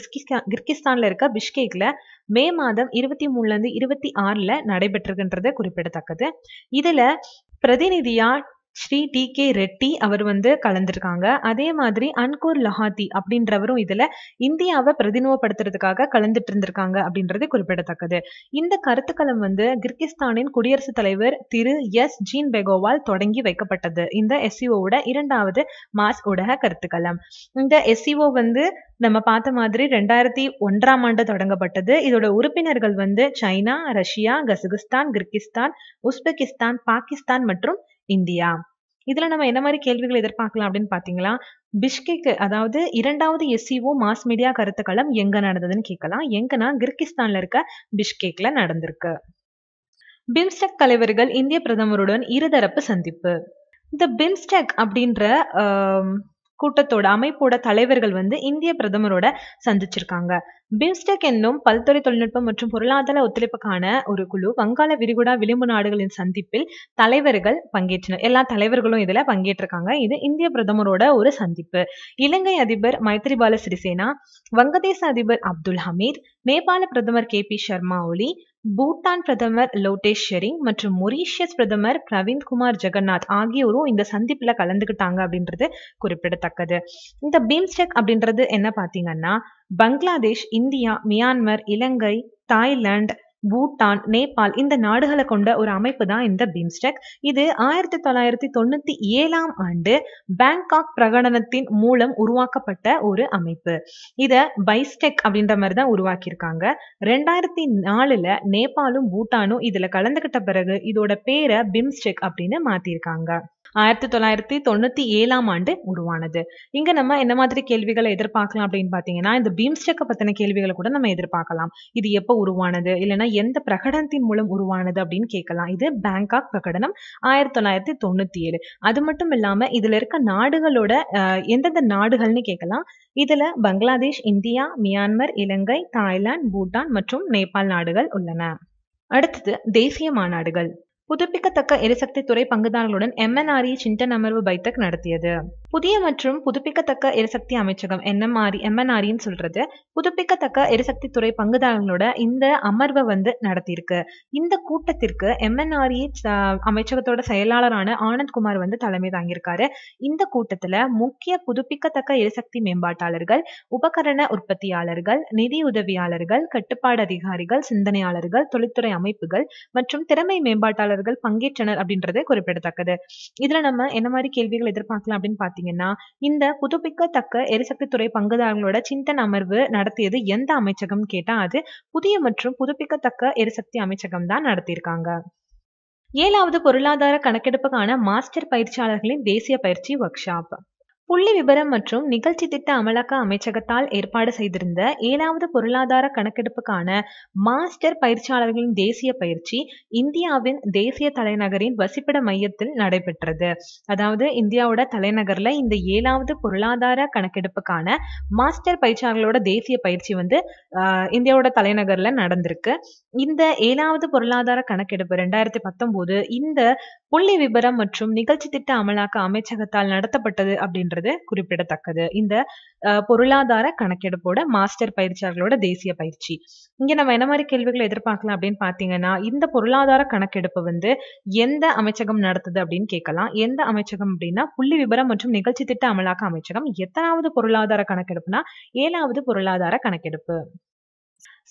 Speaker 1: கிர்கிஸ்தான்ல இருக்க பிஷ்கேக்ல மே மாதம் இருபத்தி மூணுல இருந்து இருபத்தி ஆறுல நடைபெற்றிருக்கின்றது குறிப்பிடத்தக்கது. இதுல பிரதிநிதியா ஸ்ரீ டி கே ரெட்டி அவர் வந்து கலந்துருக்காங்க. அதே மாதிரி அன்கூர் லஹாத்தி அப்படின்றவரும் இதுல இந்தியாவை பிரதிநிதிப்படுத்துறதுக்காக கலந்துட்டு இருந்திருக்காங்க அப்படின்றது குறிப்பிடத்தக்கது. இந்த கருத்துக்களம் வந்து கிர்கிஸ்தானின் குடியரசுத் தலைவர் திரு எஸ் ஜீன் பெகோவால் தொடங்கி வைக்கப்பட்டது. இந்த எஸ்சிஓவோட இரண்டாவது மாஸ் ஊடக கருத்துக்களம். இந்த எஸ்சிஓ வந்து நம்ம பார்த்த மாதிரி ரெண்டாயிரத்தி ஒன்றாம் ஆண்டு தொடங்கப்பட்டது. இதோட உறுப்பினர்கள் வந்து China Russia Kazakhstan Kyrgyzstan Uzbekistan Pakistan மற்றும் இந்தியா. இதுல நம்ம என்ன மாதிரி கேள்விகள் எதிர்பார்க்கலாம் அப்படின்னு பாத்தீங்களா? பிஷ்கெக் அதாவது இரண்டாவது எஸ்சிஓ மாஸ் மீடியா கருத்துக்களம் எங்க நடந்ததுன்னு கேட்கலாம். எங்கன்னா கிர்கிஸ்தான்ல இருக்க பிஷ்கேக்ல நடந்திருக்கு. பிம்ஸ்டெக் தலைவர்கள் இந்திய பிரதமருடன் இருதரப்பு சந்திப்பு. இந்த பிம்ஸ்டெக் அப்படின்ற கூட்டத்தோட அமைப்போட தலைவர்கள் வந்து இந்திய பிரதமரோட சந்திச்சிருக்காங்க. பிம்ஸ்டெக் என்னும் பல்துறை தொழில்நுட்பம் மற்றும் பொருளாதார ஒத்துழைப்புக்கான ஒரு குழு வங்காள விரிகுடா விளிம்பு நாடுகளின் சந்திப்பில் தலைவர்கள் பங்கேற்றனர். எல்லா தலைவர்களும் இதுல பங்கேற்றிருக்காங்க. இது இந்திய பிரதமரோட ஒரு சந்திப்பு. இலங்கை அதிபர் மைத்ரிபால சிறிசேனா வங்கதேச அதிபர் அப்துல் ஹமீத் நேபாள பிரதமர் கே பி சர்மா ஒலி பூட்டான் பிரதமர் லோட்டே ஷெரிங் மற்றும் மொரீஷியஸ் பிரதமர் பிரவீந்த் குமார் ஜெகநாத் ஆகியோரும் இந்த சந்திப்புல கலந்துக்கிட்டாங்க அப்படின்றது குறிப்பிடத்தக்கது. இந்த பீம்ஸ்டெக் அப்படின்றது என்ன பாத்தீங்கன்னா Bangladesh India Myanmar Ilangai Thailand Bhutan Nepal இந்த நாடுகளை கொண்ட ஒரு அமைப்பு தான் இந்த பீம்ஸ்டெக். இது ஆயிரத்தி தொள்ளாயிரத்தி தொண்ணூத்தி ஏழாம் ஆண்டு பேங்காக் பிரகடனத்தின் மூலம் உருவாக்கப்பட்ட ஒரு அமைப்பு. இத பைஸ்டெக் அப்படின்ற மாதிரி தான் உருவாக்கியிருக்காங்க. ரெண்டாயிரத்தி நாலுல நேபாளும் பூட்டானும் இதுல கலந்துகிட்ட பிறகு இதோட பேரை பிம்ஸ்டெக் அப்படின்னு மாத்திருக்காங்க ஆயிரத்தி தொள்ளாயிரத்தி தொண்ணூத்தி ஏழாம் ஆண்டு உருவானது. இங்க நம்ம என்ன மாதிரி கேள்விகளை எதிர்பார்க்கலாம் அப்படின்னு பாத்தீங்கன்னா இந்த பீம்ஸ்டெக்கை பத்தின கேள்விகளை கூட நம்ம எதிர்பார்க்கலாம். இது எப்போ உருவானது? இல்லைன்னா எந்த பிரகடனத்தின் மூலம் உருவானது அப்படின்னு கேட்கலாம். இது பேங்காக் பிரகடனம் ஆயிரத்தி தொள்ளாயிரத்தி தொண்ணூத்தி ஏழு. அது மட்டும் இல்லாம இதுல இருக்க நாடுகளோட அஹ், எந்தெந்த நாடுகள்னு கேட்கலாம். இதுல Bangladesh India Myanmar Ilangai Thailand Bhutan மற்றும் நேபாள் நாடுகள் உள்ளன. அடுத்தது தேசிய மாநாடுகள். புதுப்பிக்கத்தக்க எரிசக்தி துறை பங்குதாரர்களுடன் எம்என்ஆர்இ சிண்டன் அமர்வு பைத்தக் நடத்தியது. புதிய மற்றும் புதுப்பிக்கத்தக்க எரிசக்தி அமைச்சகம் என்எம்ஆர்இ எம்என்ஆர்இன்னு சொல்றது புதுப்பிக்கத்தக்க எரிசக்தி துறை பங்குதாரர்களோட இந்த அமர்வை வந்து நடத்தியிருக்கு. இந்த கூட்டத்திற்கு எம்என்ஆர்இ அமைச்சகத்தோட செயலாளரான ஆனந்த் குமார் வந்து தலைமை தாங்கியிருக்காரு. இந்த கூட்டத்துல முக்கிய புதுப்பிக்கத்தக்க எரிசக்தி மேம்பாட்டாளர்கள் உபகரண உற்பத்தியாளர்கள் நிதி உதவியாளர்கள் கட்டுப்பாடு அதிகாரிகள் சிந்தனையாளர்கள் தொழில்துறை அமைப்புகள் மற்றும் திறமை மேம்பாட்டாளர்கள் பங்கேற்றனர் அப்படின்றது குறிப்பிடத்தக்கது. இதுல நம்ம என்ன மாதிரி கேள்விகள் எதிர்பார்க்கலாம் அப்படின்னு பாத்தீங்கன்னா இந்த புதுப்பிக்கத்தக்க எரிசக்தி துறை பங்குதாரர்களோட சிந்தன் அமர்வு நடத்தியது எந்த அமைச்சகம் கேட்டா அது புதிய மற்றும் புதுப்பிக்கத்தக்க எரிசக்தி அமைச்சகம் தான் நடத்தியிருக்காங்க. ஏழாவது பொருளாதார கணக்கெடுப்புக்கான மாஸ்டர் பயிற்சியாளர்களின் தேசிய பயிற்சி ஒர்க் ஷாப் புள்ளி விபரம் மற்றும் நிகழ்ச்சி திட்ட அமலாக்க அமைச்சகத்தால் ஏற்பாடு செய்திருந்த ஏழாவது பொருளாதார கணக்கெடுப்புக்கான மாஸ்டர் பயிற்சியாளர்களின் தேசிய பயிற்சி இந்தியாவின் தேசிய தலைநகரின் வசிப்பிட மையத்தில் நடைபெற்றது. அதாவது இந்தியாவோட தலைநகர்ல இந்த ஏழாவது பொருளாதார கணக்கெடுப்புக்கான மாஸ்டர் பயிற்சியாளர்களோட தேசிய பயிற்சி வந்து ஆஹ், இந்தியாவோட தலைநகர்ல நடந்திருக்கு. இந்த ஏழாவது பொருளாதார கணக்கெடுப்பு ரெண்டாயிரத்தி பத்தொன்பது இந்த புள்ளி விபரம் மற்றும் நிகழ்ச்சி திட்ட அமலாக்க அமைச்சகத்தால் நடத்தப்பட்டது அப்படின்றது குறிப்பிடத்தக்கது. இந்த பொருளாதார கணக்கெடுப்போட மாஸ்டர் பயிற்சியாளர்களோட தேசிய பயிற்சி. இங்க நம்ம என்ன மாதிரி கேள்விகளை எதிர்பார்க்கலாம் அப்படின்னு பாத்தீங்கன்னா இந்த பொருளாதார கணக்கெடுப்பு வந்து எந்த அமைச்சகம் நடத்துது அப்படின்னு கேட்கலாம். எந்த அமைச்சகம் அப்படின்னா புள்ளி விபரம் மற்றும் நிகழ்ச்சி திட்ட அமலாக்க அமைச்சகம். எத்தனாவது பொருளாதார கணக்கெடுப்புனா ஏழாவது பொருளாதார கணக்கெடுப்பு.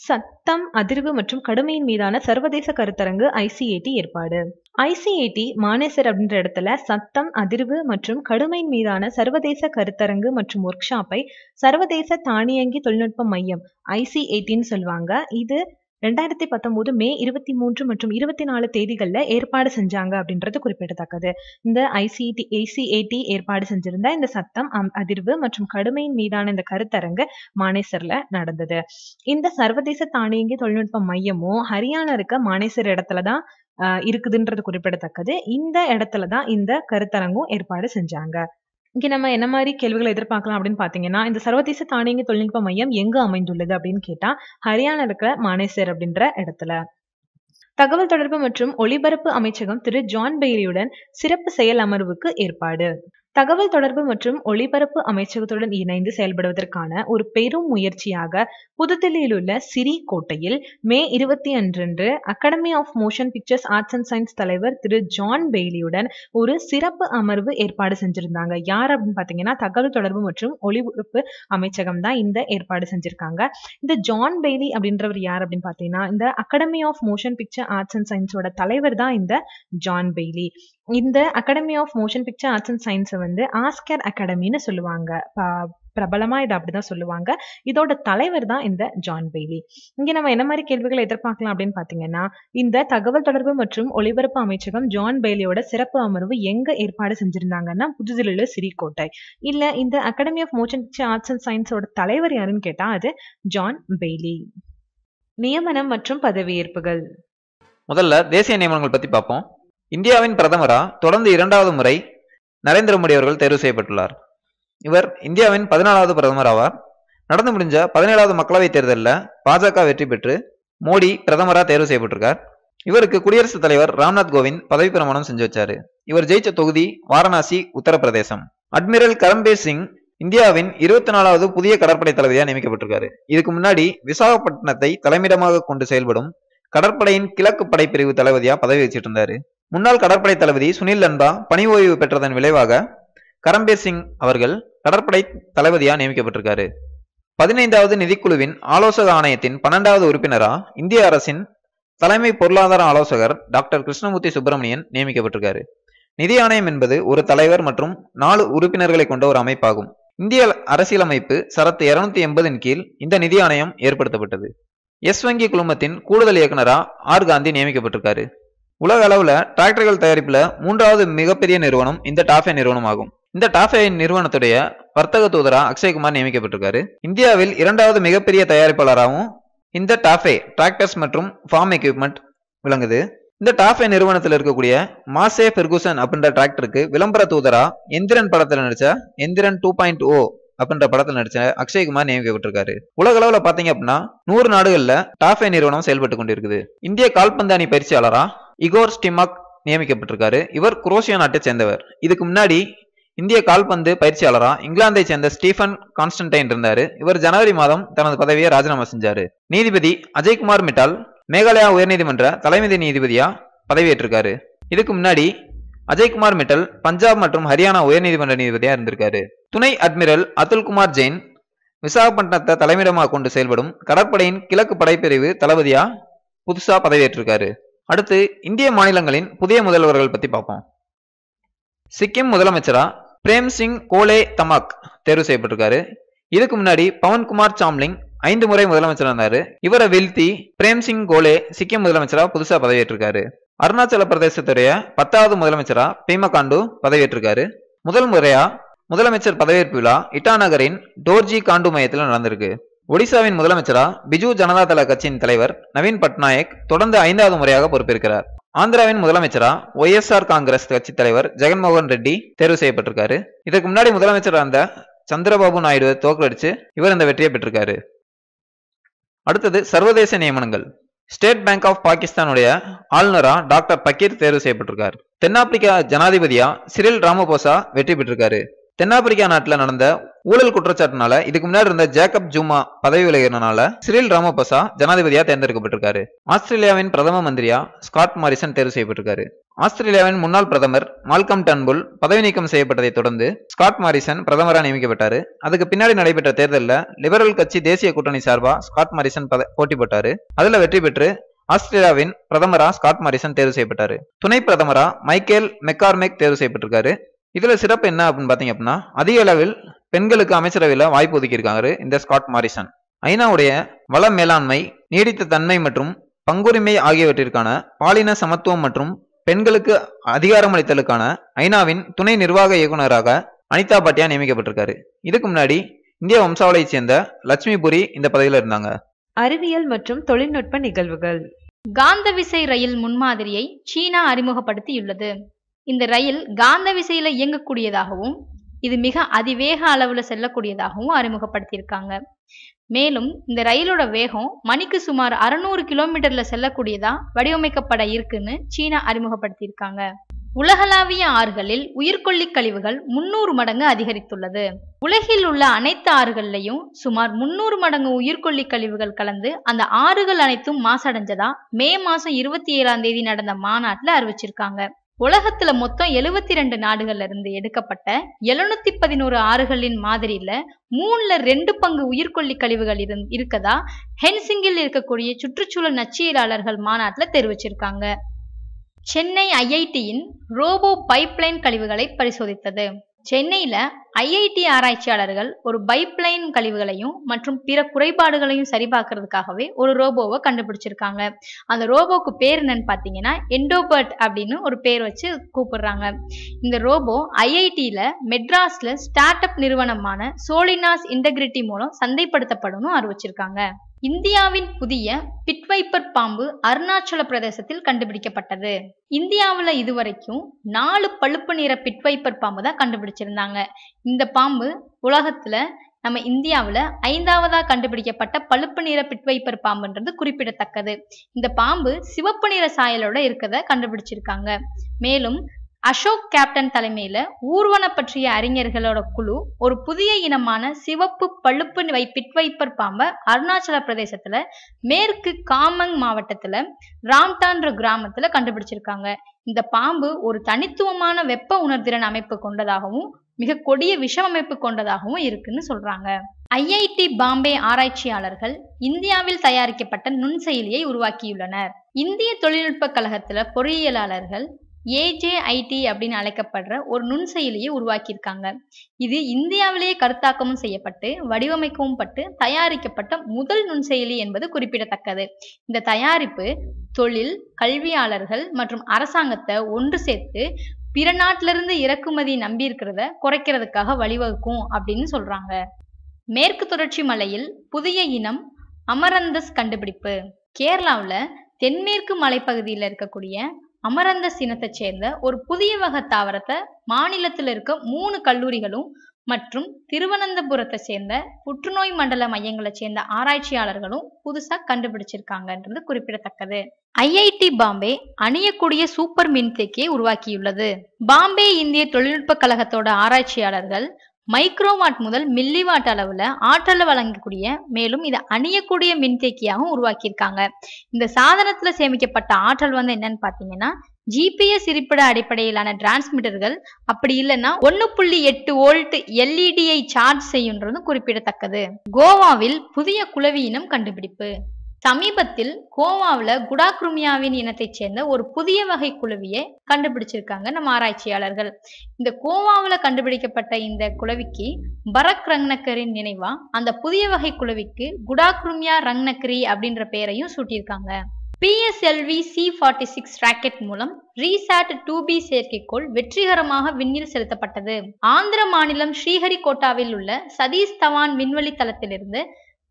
Speaker 1: சத்தம் அதிர்வு மற்றும் கடுமையின் மீதான சர்வதேச கருத்தரங்கு ஐசிஏடி ஏற்பாடு. ஐசிஏடி மானேசர் அப்படின்ற இடத்துல சத்தம் அதிர்வு மற்றும் கடுமையின் மீதான சர்வதேச கருத்தரங்கு மற்றும் ஒர்க் ஷாப்பை சர்வதேச தானியங்கி தொழில்நுட்ப மையம் ஐசிஏடின்னு சொல்லுவாங்க. இது ரெண்டாயிரத்தி பத்தொன்பது மே இருபத்தி மூன்று மற்றும் இருபத்தி நாலு தேதிகளில் ஏற்பாடு செஞ்சாங்க அப்படின்றது குறிப்பிடத்தக்கது. இந்த ஐசிடி ஐசிஏடி ஏற்பாடு செஞ்சிருந்த இந்த சத்தம் அம்- அதிர்வு மற்றும் கடுமையின் மீதான இந்த கருத்தரங்கு மானேசர்ல நடந்தது. இந்த சர்வதேச தானியங்கி தொழில்நுட்ப மையமும் ஹரியானா இருக்க மானேசர் இடத்துல தான் ஆஹ் இருக்குதுன்றது குறிப்பிடத்தக்கது. இந்த இடத்துல தான் இந்த கருத்தரங்கும் ஏற்பாடு செஞ்சாங்க. இங்க நம்ம என்ன மாதிரி கேள்விகளை எதிர்பார்க்கலாம் அப்படின்னு பாத்தீங்கன்னா இந்த சர்வதேச தானியங்கி தொழில்நுட்ப மையம் எங்கு அமைந்துள்ளது அப்படின்னு கேட்டா ஹரியானா இருக்கிற மானேசர் அப்படின்ற இடத்துல. தகவல் தொடர்பு மற்றும் ஒலிபரப்பு அமைச்சகம் திரு ஜான் பெய்லியுடன் சிறப்பு செயல் அமர்வுக்கு ஏற்பாடு. தகவல் தொடர்பு மற்றும் ஒளிபரப்பு அமைச்சகத்துடன் இணைந்து செயல்படுவதற்கான ஒரு பெரும் முயற்சியாக புதுதில்லியில் உள்ள சிரி கோட்டையில் மே இருபத்தி அன்றன்று Academy of Motion Pictures Arts and Science தலைவர் திரு ஜான் பெய்லியுடன் ஒரு சிறப்பு அமர்வு ஏற்பாடு செஞ்சிருந்தாங்க. யார் அப்படின்னு பார்த்தீங்கன்னா தகவல் தொடர்பு மற்றும் ஒளிபரப்பு அமைச்சகம் தான் இந்த ஏற்பாடு செஞ்சிருக்காங்க. இந்த ஜான் பெய்லி அப்படின்றவர் யார் அப்படின்னு பார்த்தீங்கன்னா இந்த Academy of Motion Picture Arts and சயின்ஸோட தலைவர் தான் இந்த ஜான் பெய்லி. இந்த Academy of Motion Picture Arts and சயின்ஸை வந்து ஆஸ்கர் அகாடமின்னு சொல்லுவாங்க. ப- பிரபலமா இதை அப்படிதான் சொல்லுவாங்க. இதோட தலைவர் தான் இந்த ஜான் பெய்லி இங்க நம்ம என்ன மாதிரி கேள்விகளை எதிர்பார்க்கலாம் அப்படின்னு பாத்தீங்கன்னா இந்த தகவல் தொடர்பு மற்றும் ஒளிபரப்பு அமைச்சகம் ஜான் பெய்லியோட சிறப்பு அமர்வு எங்க ஏற்பாடு செஞ்சிருந்தாங்கன்னா புதுதில்லியில சிறிகோட்டை. இல்ல இந்த Academy of Motion Picture Arts and சயின்ஸோட தலைவர் யாருன்னு கேட்டா அது ஜான் பெய்லி நியமனம் மற்றும் பதவியேற்புகள்.
Speaker 3: முதல்ல தேசிய நியமனங்கள் பத்தி பார்ப்போம் இந்தியாவின் பிரதமரா தொடர்ந்து இரண்டாவது முறை நரேந்திர மோடி அவர்கள் தேர்வு செய்யப்பட்டுள்ளார். இவர் இந்தியாவின் பதினாலாவது பிரதமர் ஆவார். நடந்து முடிஞ்ச பதினேழாவது மக்களவைத் தேர்தலில் பாஜக வெற்றி பெற்று மோடி பிரதமரா தேர்வு செய்யப்பட்டிருக்கார். இவருக்கு குடியரசுத் தலைவர் ராம்நாத் கோவிந்த் பதவி பிரமாணம் செஞ்சு வச்சாரு. இவர் ஜெயிச்ச தொகுதி வாரணாசி உத்தரப்பிரதேசம். அட்மிரல் கரம்பீர் சிங் இந்தியாவின் இருபத்தி நாலாவது புதிய கடற்படை தளபதியாக நியமிக்கப்பட்டிருக்காரு. இதுக்கு முன்னாடி விசாகப்பட்டினத்தை தலைமையிடமாக கொண்டு செயல்படும் கடற்படையின் கிழக்கு படைப்பிரிவு தளபதியாக பதவி வச்சிட்டு இருந்தாரு. முன்னாள் கடற்படை தளபதி சுனில் லன்பா பணி ஓய்வு பெற்றதன் விளைவாக கரம்பீர் சிங் அவர்கள் கடற்படை தளபதியா நியமிக்கப்பட்டிருக்காரு. பதினைந்தாவது நிதிக்குழுவின் ஆலோசக ஆணையத்தின் பன்னெண்டாவது உறுப்பினரா இந்திய அரசின் தலைமை பொருளாதார ஆலோசகர் டாக்டர் கிருஷ்ணமூர்த்தி சுப்பிரமணியன் நியமிக்கப்பட்டிருக்காரு. நிதி ஆணையம் என்பது ஒரு தலைவர் மற்றும் நாலு உறுப்பினர்களை கொண்ட ஒரு அமைப்பாகும். இந்திய அரசியலமைப்பு சரத்து இருநூத்தி எண்பதின் கீழ் இந்த நிதி ஆணையம் ஏற்படுத்தப்பட்டது. எஸ் வங்கி குழுமத்தின் கூடுதல் இயக்குனரா ஆர் காந்தி நியமிக்கப்பட்டிருக்காரு. உலக அளவில் டிராக்டர்கள் தயாரிப்பில் மூன்றாவது மிகப்பெரிய நிறுவனம் இந்த டாஃபே நிறுவனம் ஆகும் இந்த டாஃபே நிறுவனத்துடைய வர்த்தக தூதரா அக்ஷய்குமார் நியமிக்கப்பட்டிருக்காரு. இந்தியாவில் இரண்டாவது மிகப்பெரிய தயாரிப்பாளராகவும் இந்த டாஃபே டிராக்டர்ஸ் மற்றும் ஃபார்ம் எக்யூப்மெண்ட் விளங்குது. இந்த டாஃபே நிறுவனத்தில் இருக்கக்கூடிய மாசே பெர்குசன் அப்படின்ற டிராக்டருக்கு விளம்பர தூதரா எந்திரன் படத்தில் நடிச்ச எந்திரன் டூ பாயிண்ட் ஓ அப்படின்ற படத்தில் நடிச்ச அக்ஷய்குமார் நியமிக்கப்பட்டிருக்காரு. உலக அளவில் பார்த்தீங்க அப்படின்னா நூறு நாடுகளில் டாஃபே நிறுவனம் செயல்பட்டு கொண்டிருக்குது. இந்திய கால்பந்து அணி பயிற்சியாளரா இகோர் ஸ்டிமாக் நியமிக்கப்பட்டிருக்காரு. இவர் குரோஷியா நாட்டை சேர்ந்தவர். இதுக்கு முன்னாடி இந்திய கால்பந்து பயிற்சியாளரா இங்கிலாந்தை சேர்ந்த ஸ்டீஃபன் கான்ஸ்டன்டைன் இருந்தாரு. இவர் ஜனவரி மாதம் தனது பதவியை ராஜினாமா செஞ்சாரு. நீதிபதி அஜய்குமார் மிட்டால் மேகாலயா உயர்நீதிமன்ற தலைமை நீதிபதியா பதவியேற்றிருக்காரு. இதுக்கு முன்னாடி அஜய்குமார் மிட்டல் பஞ்சாப் மற்றும் ஹரியானா உயர்நீதிமன்ற நீதிபதியா இருந்திருக்காரு. துணை அட்மிரல் அதுல்குமார் ஜெயின் விசாகப்பட்டினத்தை தலைமையிடமாக கொண்டு செயல்படும் கடற்படையின் கிழக்கு படைப்பிரிவு தளபதியா புதுசா பதவியேற்றிருக்காரு. அடுத்து இந்திய மாநிலங்களின் புதிய முதல்வர்கள் பத்தி பார்ப்போம். சிக்கிம் முதலமைச்சரா பிரேம் சிங் கோலே தமாக் தேர்வு செய்யப்பட்டிருக்காரு. இதுக்கு முன்னாடி பவன்குமார் சாம்லிங் ஐந்து முறை முதலமைச்சர் இருந்தாரு. இவரை வீழ்த்தி பிரேம் சிங் கோலே சிக்கிம் முதலமைச்சரா புதுசா பதவியேற்றிருக்காரு. அருணாச்சல பிரதேசத்துடைய பத்தாவது முதலமைச்சரா பீமா காண்டு பதவியேற்றிருக்காரு. முதல் முறையா முதலமைச்சர் பதவியேற்பு விழா இட்டாநகரின் டோர்ஜி காண்டு மையத்தில் நடந்திருக்கு. ஒடிசாவின் முதலமைச்சரா பிஜு ஜனதா தள கட்சியின் தலைவர் நவீன் பட்நாயக் தொடர்ந்து ஐந்தாவது முறையாக பொறுப்பேற்கிறார். ஆந்திராவின் முதலமைச்சரா ஒய்எஸ்ஆர் காங்கிரஸ் கட்சி தலைவர் ஜெகன்மோகன் ரெட்டி தேர்வு செய்யப்பட்டிருக்காரு. இதற்கு முன்னாடி முதலமைச்சராக இருந்த சந்திரபாபு நாயுடு தோற்கடிச்சு இவர் இந்த வெற்றியை பெற்றிருக்காரு. அடுத்தது சர்வதேச நியமனங்கள். ஸ்டேட் பேங்க் ஆஃப் பாகிஸ்தானுடைய ஆளுநரா டாக்டர் பக்கீர் தேர்வு செய்யப்பட்டிருக்கார். தென்னாப்பிரிக்கா ஜனாதிபதியா சிரில் ராமபோசா வெற்றி பெற்றிருக்காரு. தென்னாப்பிரிக்கா நாட்டில் நடந்த ஊழல் குற்றச்சாட்டுனால இதுக்கு முன்னாடி இருந்த ஜேக்கப் ஜூமா பதவி விலகினால சிறில் ராமபசா ஜனாதிபதியா தேர்ந்தெடுக்கப்பட்டிருக்காரு. ஆஸ்திரேலியாவின் பிரதம மந்திரியா ஸ்காட் மாரிசன் தேர்வு செய்யப்பட்டிருக்காரு. ஆஸ்திரேலியாவின் முன்னாள் பிரதமர் மால்கம் டன்புல் பதவி நீக்கம் செய்யப்பட்டதை தொடர்ந்து ஸ்காட் மாரிசன் பிரதமராக நியமிக்கப்பட்டாரு. அதுக்கு பின்னாடி நடைபெற்ற தேர்தலில் லிபரல் கட்சி தேசிய கூட்டணி சார்பா ஸ்காட் மாரிசன் பத- போட்டி போட்டாரு. அதுல வெற்றி பெற்று ஆஸ்திரேலியாவின் பிரதமரா ஸ்காட் மாரிசன் தேர்வு செய்யப்பட்டாரு. துணை பிரதமரா மைக்கேல் மெக்கார்மெக் தேர்வு செய்யப்பட்டிருக்காரு. இதுல சிறப்பு என்ன அப்படின்னு பாத்தீங்க அப்படின்னா அதிக அளவில் பெண்களுக்கு அமைச்சரவையில வாய்ப்பு ஒதுக்கியிருக்காரு இந்த ஸ்காட் மாரிசன். ஐநாவுடைய வள மேலாண்மை நீடித்த தன்மை மற்றும் பங்குரிமை ஆகியவற்றிற்கான பாலின சமத்துவம் மற்றும் பெண்களுக்கு அதிகாரமளித்தலுக்கான ஐநாவின் துணை நிர்வாக இயக்குனராக அனிதா பாட்டியா நியமிக்கப்பட்டிருக்காரு. இதுக்கு முன்னாடி இந்திய வம்சாவளியைச் சேர்ந்த லட்சுமி புரி இந்த பதவியில இருந்தாங்க.
Speaker 1: அறிவியல் மற்றும் தொழில்நுட்ப நிகழ்வுகள்.
Speaker 2: காந்த விசை ரயில் முன்மாதிரியை சீனா அறிமுகப்படுத்தியுள்ளது. இந்த ரயில் காந்த விசையில இயங்கக்கூடியதாகவும் இது மிக அதிவேக அளவுல செல்லக்கூடியதாகவும் அறிமுகப்படுத்தியிருக்காங்க. மேலும் இந்த ரயிலோட வேகம் மணிக்கு சுமார் அறுநூறு கிலோமீட்டர்ல செல்லக்கூடியதா வடிவமைக்கப்பட இருக்குன்னு சீனா அறிமுகப்படுத்தியிருக்காங்க.
Speaker 4: உலகளாவிய ஆறுகளில் உயிர்கொல்லி கழிவுகள் முன்னூறு மடங்கு அதிகரித்துள்ளது. உலகில் உள்ள அனைத்து ஆறுகள்லையும் சுமார் முன்னூறு மடங்கு உயிர்கொல்லி கழிவுகள் கலந்து அந்த ஆறுகள் அனைத்தும் மாசடைஞ்சதா மே மாசம் இருபத்தி ஏழாம் தேதி நடந்த மாநாட்டில் அறிவிச்சிருக்காங்க. உலகத்துல மொத்தம் எழுவத்தி ரெண்டு நாடுகள்ல இருந்து எடுக்கப்பட்ட எழுநூத்தி பதினோரு ஆறுகளின் மாதிரியில மூணுல ரெண்டு பங்கு உயிர்கொல்லி கழிவுகள் இருந் இருக்கதா? ஹென்சிங்கில் இருக்கக்கூடிய சுற்றுச்சூழல் நச்சியலாளர்கள் மாநாட்டுல தெரிவிச்சிருக்காங்க. சென்னை ஐஐடியின் ரோபோ பைப்லைன் கழிவுகளை பரிசோதித்தது. சென்னையில ஐஐடி ஆராய்ச்சியாளர்கள் ஒரு பைப்லைன் கழிவுகளையும் மற்றும் பிற குறைபாடுகளையும் சரிபார்க்கறதுக்காகவே ஒரு ரோபோவை கண்டுபிடிச்சிருக்காங்க. அந்த ரோபோக்கு பேர் என்னன்னு பார்த்தீங்கன்னா எண்டோபர்ட் அப்படின்னு ஒரு பேர் வச்சு கூப்பிடுறாங்க. இந்த ரோபோ ஐஐடியில மெட்ராஸ்ல ஸ்டார்ட் அப் நிறுவனமான சோலினாஸ் இன்டெகிரிட்டி மூலம் சந்தைப்படுத்தப்படணும் அறிவிச்சிருக்காங்க. இந்தியாவின் புதிய பிட்வைப்பர் பாம்பு அருணாச்சல பிரதேசத்தில் கண்டுபிடிக்கப்பட்டது. இந்தியாவுல இதுவரைக்கும் நாலு பழுப்பு நிற பிட்வைப்பர் பாம்பு தான் கண்டுபிடிச்சிருந்தாங்க. இந்த பாம்பு உலகத்துல நம்ம இந்தியாவுல ஐந்தாவதா கண்டுபிடிக்கப்பட்ட பழுப்பு நிற பிட்வைப்பர் பாம்புன்றது குறிப்பிடத்தக்கது. இந்த பாம்பு சிவப்பு நிற சாயலோட இருக்கத கண்டுபிடிச்சிருக்காங்க. மேலும் அசோக் கேப்டன் தலைமையில ஊர்வன பற்றிய அறிஞர்களோட குழு ஒரு புதிய இனமான சிவப்பு பழுப்பு வை பிட்வைப்பர் பாம்பை அருணாச்சல பிரதேசத்துல மேற்கு காமங் மாவட்டத்துல ராம்டான்ற கிராமத்துல கண்டுபிடிச்சிருக்காங்க. இந்த பாம்பு ஒரு தனித்துவமான வெப்ப உணர்திறன் அமைப்பு கொண்டதாகவும் மிக கொடிய விஷம் அமைப்பு கொண்டதாகவும் இருக்குன்னு சொல்றாங்க. ஐஐடி பாம்பே ஆராய்ச்சியாளர்கள் இந்தியாவில் தயாரிக்கப்பட்ட நுண்செயலியை உருவாக்கியுள்ளனர். இந்திய தொழில்நுட்ப கழகத்துல பொறியியலாளர்கள் ஏஜேஐடி அப்படின்னு அழைக்கப்படுற ஒரு நுண்செயலியை உருவாக்கியிருக்காங்க. இது இந்தியாவிலேயே கருத்தாக்கமும் செய்யப்பட்டு வடிவமைக்கவும் பட்டு தயாரிக்கப்பட்ட முதல் நுண்செயலி என்பது குறிப்பிடத்தக்கது. இந்த தயாரிப்பு தொழில் கல்வியாளர்கள் மற்றும் அரசாங்கத்தை ஒன்று சேர்த்து பிற நாட்டிலிருந்து இறக்குமதி நம்பி இருக்கிறத குறைக்கிறதுக்காக வழிவகுக்கும் அப்படின்னு சொல்றாங்க. மேற்கு தொடர்ச்சி மலையில் புதிய இனம் அமரந்தஸ் கண்டுபிடிப்பு. கேரளாவில் தென்மேற்கு மலைப்பகுதியில் இருக்கக்கூடிய அமரந்த சினத்தை சேர்ந்த ஒரு புதிய வகை தாவரத்தை மாநிலத்தில் இருக்க மூணு கல்லூரிகளும் மற்றும் திருவனந்தபுரத்தை சேர்ந்த புற்றுநோய் மண்டல மையங்களை சேர்ந்த ஆராய்ச்சியாளர்களும் புதுசா கண்டுபிடிச்சிருக்காங்கன்றது குறிப்பிடத்தக்கது. ஐஐடி பாம்பே அணியக்கூடிய சூப்பர் மின்தேக்கியை உருவாக்கியுள்ளது. பாம்பே இந்திய தொழில்நுட்ப கழகத்தோட ஆராய்ச்சியாளர்கள் மைக்ரோவாட் முதல் மில்லிவாட் அளவில் ஆற்றலை வழங்கக்கூடிய மேலும் இதை அணியக்கூடிய மின்தேக்கியாகவும் உருவாக்கியிருக்காங்க. இந்த சாதனத்தில் சேமிக்கப்பட்ட ஆற்றல் வந்து என்னன்னு பார்த்தீங்கன்னா ஜிபிஎஸ் இருப்பிட அடிப்படையிலான டிரான்ஸ்மிட்டர்கள். அப்படி இல்லைன்னா ஒன்னு புள்ளி எட்டு வோல்ட் எல்இடியை சார்ஜ் செய்யுன்றதும் குறிப்பிடத்தக்கது. கோவாவில் புதிய குளவி இனம் கண்டுபிடிப்பு. சமீபத்தில் கோவாவில் குடாக்ருமியாவின் இனத்தைச் சேர்ந்த ஒரு புதிய வகை குளவியை கண்டுபிடிச்சிருக்காங்க நம்ம ஆராய்ச்சியாளர்கள். இந்த கோவாவில் கண்டுபிடிக்கப்பட்ட இந்த குளவிக்கு பரக் ரங்னக்கரின் நினைவா? அந்த புதிய வகை குளவிக்கு குடாக்ருமியா ரங்னக்கரி அப்படின்ற பெயரையும் சூட்டியிருக்காங்க. PSLV C forty six rocket மூலம் ரீசாட் டூ பி செயற்கைக்கோள் வெற்றிகரமாக விண்ணில் செலுத்தப்பட்டது. ஆந்திர மாநிலம் ஸ்ரீஹரிகோட்டாவில் உள்ள சதீஷ் தவான் விண்வெளி தளத்திலிருந்து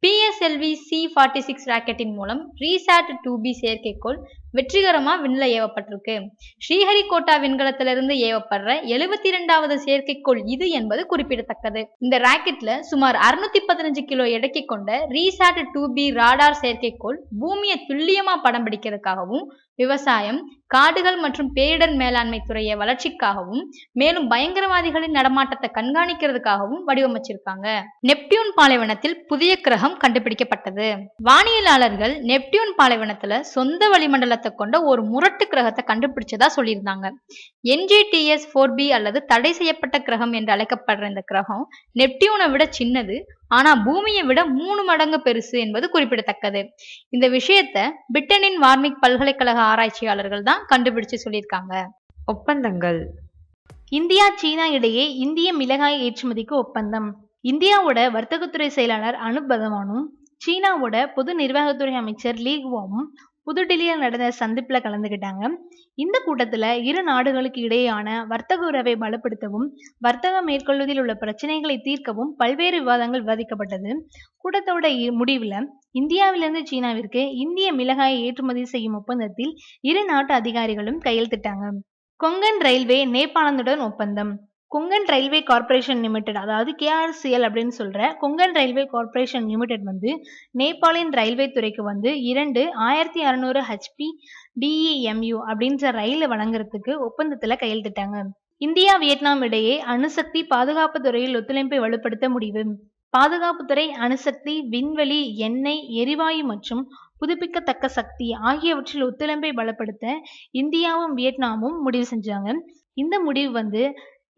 Speaker 4: பிஎஸ்எல்வி சி ஃபார்ட்டி சிக்ஸ் ராக்கெட்டின் மூலம் ரீசாட் டூ பி செயற்கைக்கோள் வெற்றிகரமா விண்ணில் ஏவப்பட்டிருக்கு. ஸ்ரீஹரிகோட்டா விண்கலத்திலிருந்து ஏவப்படுற எழுபத்தி இரண்டாவது செயற்கைக்கோள் இது என்பது குறிப்பிடத்தக்கது. இந்த ராக்கெட்ல சுமார் அறுநூத்தி பதினஞ்சு கிலோ எடைக்கு கொண்ட ரீசாட் டூ பி ராடார் செயற்கைக்கோள் பூமியை துல்லியமா படம் பிடிக்கிறதுக்காகவும் விவசாயம் காடுகள் மற்றும் பேரிடர் மேலாண்மை துறையை வளர்ச்சிக்காகவும் மேலும் பயங்கரவாதிகளின் நடமாட்டத்தை கண்காணிக்கிறதுக்காகவும் வடிவமைச்சிருக்காங்க. நெப்டியூன் பாலைவனத்தில் புதிய கிரகம் கண்டுபிடிக்கப்பட்டது. வானியலாளர்கள் நெப்டியூன் பாலைவனத்துல சொந்த வளிமண்டல கிரகத்தை கொண்ட ஒரு முரட்டு கிரகத்தை கண்டுபிடிச்சதா சொல்லியிருந்தாங்க. என்ஜிடிஎஸ் ஃபோர் பி அல்லது தடை செய்யப்பட்ட கிரகம் என்று அழைக்கப்படுற இந்த கிரகம் நெப்டியூனை விட சின்னது ஆனா பூமியை விட மூணு மடங்கு பெருசு என்பது குறிப்பிடத்தக்கது. இந்த விஷயத்த பிரிட்டனின் வார்மிக் பல்கலைக்கழக ஆராய்ச்சியாளர்கள் தான் கண்டுபிடிச்சு சொல்லியிருக்காங்க.
Speaker 1: ஒப்பந்தங்கள்.
Speaker 2: இந்தியா சீனா இடையே இந்திய மிளகாய் ஏற்றுமதிக்கு ஒப்பந்தம். இந்தியாவோட வர்த்தகத்துறை செயலாளர் அனுப் பகவானும் சீனாவோட பொது நிர்வாகத்துறை அமைச்சர் லீ குவாவும் புதுடில்லியில் நடந்த சந்திப்புல கலந்துக்கிட்டாங்க இந்த கூட்டத்துல இரு நாடுகளுக்கு இடையேயான வர்த்தக உறவை பலப்படுத்தவும் வர்த்தகம் மேற்கொள்வதில் உள்ள பிரச்சனைகளை தீர்க்கவும் பல்வேறு விவாதங்கள் விவாதிக்கப்பட்டது. கூட்டத்தோட இ- முடிவுல இந்தியாவிலிருந்து சீனாவிற்கு இந்திய மிளகாயை ஏற்றுமதி செய்யும் ஒப்பந்தத்தில் இரு நாட்டு அதிகாரிகளும் கையெழுத்திட்டாங்க. கொங்கன் ரயில்வே நேபாளத்துடன் ஒப்பந்தம். கொங்கன் ரயில்வே கார்ப்பரேஷன் லிமிடெட் அதாவது கேஆர்சிஎல் அப்படின்னு சொல்ற கொங்கன் ரயில்வே கார்ப்பரேஷன் லிமிடெட் வந்து நேபாளின் ரயில்வே துறைக்கு வந்து இரண்டு ஆயிரத்தி அறுநூறு ஹெச்பி டிஇஎம்யூ அப்படின்ற ரயிலை வழங்குறதுக்கு ஒப்பந்தத்துல கையெழுத்திட்டாங்க. இந்தியா வியட்நாம் இடையே அணுசக்தி பாதுகாப்பு துறையில் ஒத்துழைப்பை வலுப்படுத்த முடிவு. பாதுகாப்புத்துறை அணுசக்தி விண்வெளி எண்ணெய் எரிவாயு மற்றும் புதுப்பிக்கத்தக்க சக்தி ஆகியவற்றில் ஒத்துழைப்பை பலப்படுத்த இந்தியாவும் வியட்நாமும் முடிவு செஞ்சாங்க. இந்த முடிவு வந்து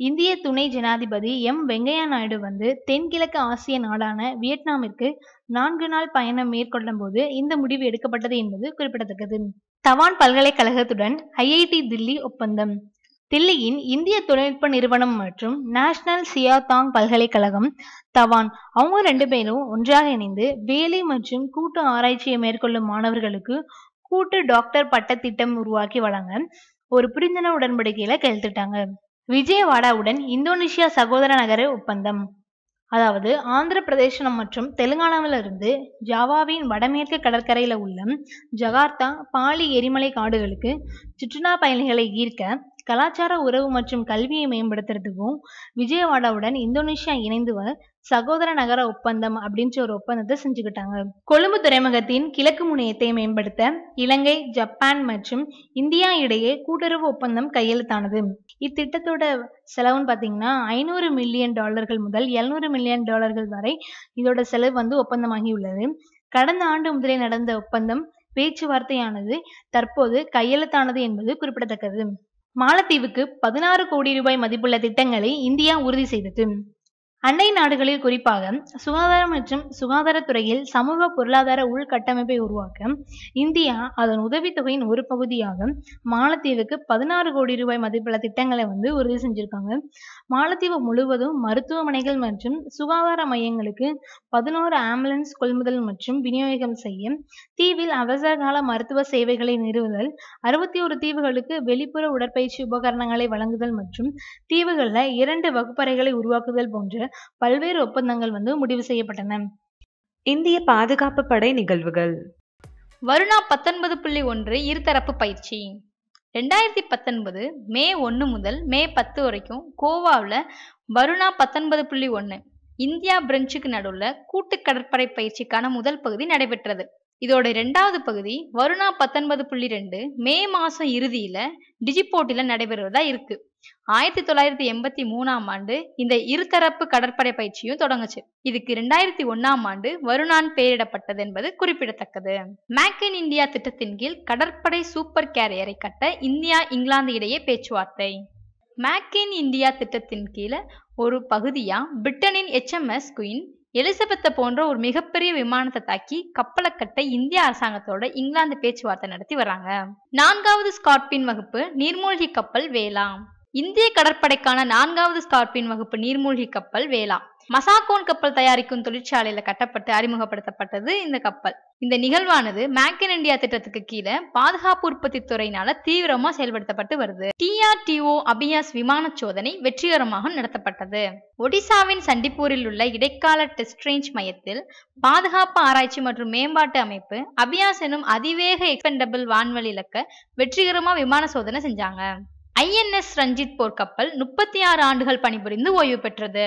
Speaker 2: இந்திய துணை ஜனாதிபதி எம் வெங்கையா நாயுடு வந்து தென்கிழக்கு ஆசிய நாடான வியட்நாமிற்கு நான்கு நாள் பயணம் மேற்கொள்ளும் போது இந்த முடிவு எடுக்கப்பட்டது என்பது குறிப்பிடத்தக்கது. தவான் பல்கலைக்கழகத்துடன் ஐஐடி தில்லி ஒப்பந்தம். தில்லியின் இந்திய தொழில்நுட்ப நிறுவனம் மற்றும் நேஷனல் சியாதாங் பல்கலைக்கழகம் தவான் அவங்க ரெண்டு பேரும் ஒன்றாக இணைந்து வேலை மற்றும் கூட்டு ஆராய்ச்சியை மேற்கொள்ளும் மாணவர்களுக்கு கூட்டு டாக்டர் பட்ட திட்டம் உருவாக்கி வழங்க ஒரு புரிந்துணர்வு உடன்படிக்கையில கையெழுத்திட்டாங்க. விஜயவாடாவுடன் இந்தோனேஷியா சகோதர நகர ஒப்பந்தம். அதாவது ஆந்திர பிரதேசம் மற்றும் தெலுங்கானாவிலிருந்து ஜாவாவின் வடமேற்கு கடற்கரையில உள்ள ஜகார்த்தா பாலி எரிமலை காடுகளுக்கு சுற்றுலா பயணிகளை ஈர்க்க கலாச்சார உறவு மற்றும் கல்வியை மேம்படுத்துறதுக்கும் விஜயவாடாவுடன் இந்தோனேஷியா இணைந்து சகோதர நகர ஒப்பந்தம் அப்படின்ற ஒரு ஒப்பந்தத்தை செஞ்சுக்கிட்டாங்க. கொழும்பு துறைமுகத்தின் கிழக்கு முனையத்தை மேம்படுத்த இலங்கை ஜப்பான் மற்றும் இந்தியா இடையே கூட்டுறவு ஒப்பந்தம் கையெழுத்தானது. இத்திட்டத்தோட செலவுன்னு பார்த்தீங்கன்னா ஐநூறு மில்லியன் டாலர்கள் முதல் எழுநூறு மில்லியன் டாலர்கள் வரை இதோட செலவு வந்து ஒப்பந்தமாகி உள்ளது. கடந்த ஆண்டு முதலே நடந்த ஒப்பந்தம் பேச்சுவார்த்தையானது தற்போது கையெழுத்தானது என்பது குறிப்பிடத்தக்கது. மாலத்தீவுக்கு பதினாறு கோடி ரூபாய் மதிப்புள்ள திட்டங்களை இந்தியா உறுதி செய்தது. அண்டை நாடுகளில் குறிப்பாக சுகாதாரம் மற்றும் சுகாதாரத்துறையில் சமூக பொருளாதார உள்கட்டமைப்பை உருவாக்க இந்தியா அதன் உதவித்தொகையின் ஒரு பகுதியாக மாலத்தீவுக்கு பதினாறு கோடி ரூபாய் மதிப்புள்ள திட்டங்களை வந்து உறுதி செஞ்சிருக்காங்க. மாலத்தீவு முழுவதும் மருத்துவமனைகள் மற்றும் சுகாதார மையங்களுக்கு பதினோரு ஆம்புலன்ஸ் கொள்முதல் மற்றும் விநியோகம் செய்ய தீவில் அவசரகால மருத்துவ சேவைகளை நிறுவுதல் அறுபத்தி ஒரு தீவுகளுக்கு வெளிப்புற உடற்பயிற்சி உபகரணங்களை வழங்குதல் மற்றும் தீவுகளில் இரண்டு வகுப்பறைகளை உருவாக்குதல் போன்ற பல்வேறு ஒப்பந்தங்கள் வந்து முடிவு செய்யப்பட்டன.
Speaker 1: இந்திய பாதுகாப்பு படை நிகழ்வுகள்.
Speaker 4: வருணா பத்தொன்பது புள்ளி ஒன்று இருதரப்பு பயிற்சி. ரெண்டாயிரத்தி பத்தொன்பது மே ஒன்று முதல் மே பத்து வரைக்கும் கோவாவில் வருணா பத்தொன்பது புள்ளி ஒன்று இந்தியா பிரெஞ்சுக்கு நடுவில் கூட்டு கடற்படை பயிற்சிக்கான முதல் பகுதி நடைபெற்றது. இதோட இரண்டாவது பகுதி வருணா பத்தொன்பது புள்ளி ரெண்டு மே மாதம் இறுதியில் டிஜிபோட்டியில் நடைபெறுவதா இருக்கு. ஆயிரத்தி தொள்ளாயிரத்தி எண்பத்தி மூணாம் ஆண்டு இந்த இருதரப்பு கடற்படை பயிற்சியும் தொடங்குச்சு. இதுக்கு ரெண்டாயிரத்தி ஒன்னாம் ஆண்டு வருணான் பெயரிடப்பட்டது என்பது குறிப்பிடத்தக்கது. மேக் இன் இந்தியா திட்டத்தின் கீழ் கடற்படை சூப்பர் கேரியரை கட்ட இந்தியா இங்கிலாந்து இடையே பேச்சுவார்த்தை. மேக் இன் இந்தியா திட்டத்தின் கீழே ஒரு பகுதியா பிரிட்டனின் எச்எம்எஸ் குயின் எலிசபெத்தை போன்ற ஒரு மிகப்பெரிய விமானத்தை தாக்கி கப்பலை கட்ட இந்திய அரசாங்கத்தோட இங்கிலாந்து பேச்சுவார்த்தை நடத்தி வராங்க நான்காவது ஸ்கார்பின் வகுப்பு நீர்மூழ்கி கப்பல் வேலா இந்திய கடற்படைக்கான நான்காவது ஸ்கார்பின் வகுப்பு நீர்மூழ்கி கப்பல் வேளா மசாகோன் கப்பல் தயாரிக்கும் தொழிற்சாலையில கட்டப்பட்டு அறிமுகப்படுத்தப்பட்டது இந்த கப்பல். இந்த நிகழ்வானது மேக் இன் இந்தியா திட்டத்துக்கு கீழே பாதுகாப்பு உற்பத்தி துறையினால தீவிரமா செயல்படுத்தப்பட்டு வருது. டிஆர்டிஓ அபியாஸ் விமான சோதனை வெற்றிகரமாக நடத்தப்பட்டது. ஒடிசாவின் சண்டிப்பூரில் உள்ள இடைக்கால டெஸ்ட் ரேஞ்ச் மையத்தில் பாதுகாப்பு ஆராய்ச்சி மற்றும் மேம்பாட்டு அமைப்பு அபியாஸ் எனும் அதிவேக எக்ஸ்பெண்டபிள் வான்வழி இலக்க வெற்றிகரமா விமான சோதனை செஞ்சாங்க. ஐஎன்எஸ் ரஞ்சித் போர்க்கப்பல் முப்பத்தி ஆறு ஆண்டுகள் பணிபுரிந்து ஓய்வு பெற்றது.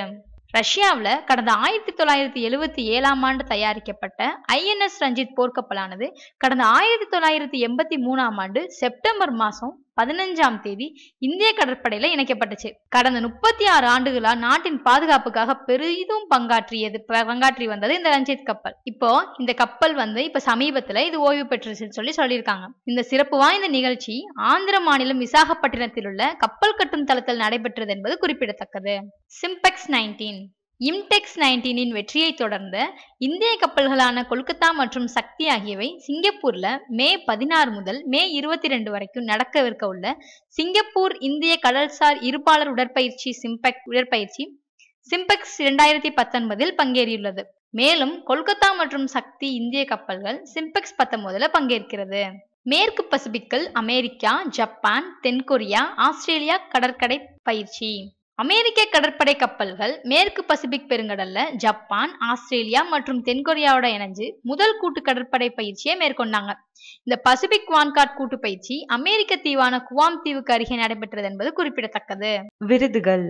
Speaker 4: ரஷ்யாவில் கடந்த ஆயிரத்தி தொள்ளாயிரத்தி எழுவத்தி ஏழாம் ஆண்டு தயாரிக்கப்பட்ட ஐஎன்எஸ் ரஞ்சித் போர்க்கப்பலானது கடந்த ஆயிரத்தி தொள்ளாயிரத்தி எண்பத்தி மூணாம் ஆண்டு செப்டம்பர் மாதம் பதினஞ்சாம் தேதி இந்திய கடற்படையில இணைக்கப்பட்டுச்சு. கடந்த முப்பத்தி ஆறு ஆண்டுகளா நாட்டின் பாதுகாப்புக்காக பெரிதும் பங்காற்றியது பங்காற்றி வந்தது இந்த ரஞ்சித் கப்பல். இப்போ இந்த கப்பல் வந்து இப்ப சமீபத்துல இது ஓய்வு பெற்றுச்சுன்னு சொல்லி சொல்லியிருக்காங்க. இந்த சிறப்பு வாய்ந்த நிகழ்ச்சி ஆந்திர மாநிலம் விசாகப்பட்டினத்தில் உள்ள கப்பல் கட்டும் தளத்தில் நடைபெற்றது என்பது குறிப்பிடத்தக்கது. சிம்பெக்ஸ் நைன்டீன். இம்டெக்ஸ் நைன்டீனின் வெற்றியைத் தொடர்ந்த இந்திய கப்பல்களான கொல்கத்தா மற்றும் சக்தி ஆகியவை சிங்கப்பூர்ல மே பதினாறு முதல் மே இருபத்தி ரெண்டு வரைக்கும் நடக்கவிருக்க உள்ள சிங்கப்பூர் இந்திய கடல்சார் இருப்பாளர் உடற்பயிற்சி சிம்பெக் உடற்பயிற்சி சிம்பெக்ஸ் இரண்டாயிரத்தி பத்தொன்பதில் பங்கேறியுள்ளது. மேலும் கொல்கத்தா மற்றும் சக்தி இந்திய கப்பல்கள் சிம்பெக்ஸ் பத்தொன்பதுல பங்கேற்கிறது. மேற்கு பசிபிக்கில் அமெரிக்கா ஜப்பான் தென்கொரியா ஆஸ்திரேலியா கடற்கடை பயிற்சி. அமெரிக்க கடற்படை கப்பல்கள் மேற்கு பசிபிக் பெருங்கடல்ல ஜப்பான் ஆஸ்திரேலியா மற்றும் தென்கொரியாவோட இணைஞ்சு முதல் கூட்டு கடற்படை பயிற்சியை மேற்கொண்டாங்க. இந்த பசிபிக் வான்காட் கூட்டு பயிற்சி அமெரிக்க தீவான குவாம் தீவுக்கு அருகே நடைபெற்றது என்பது குறிப்பிடத்தக்கது.
Speaker 1: விருதுகள்.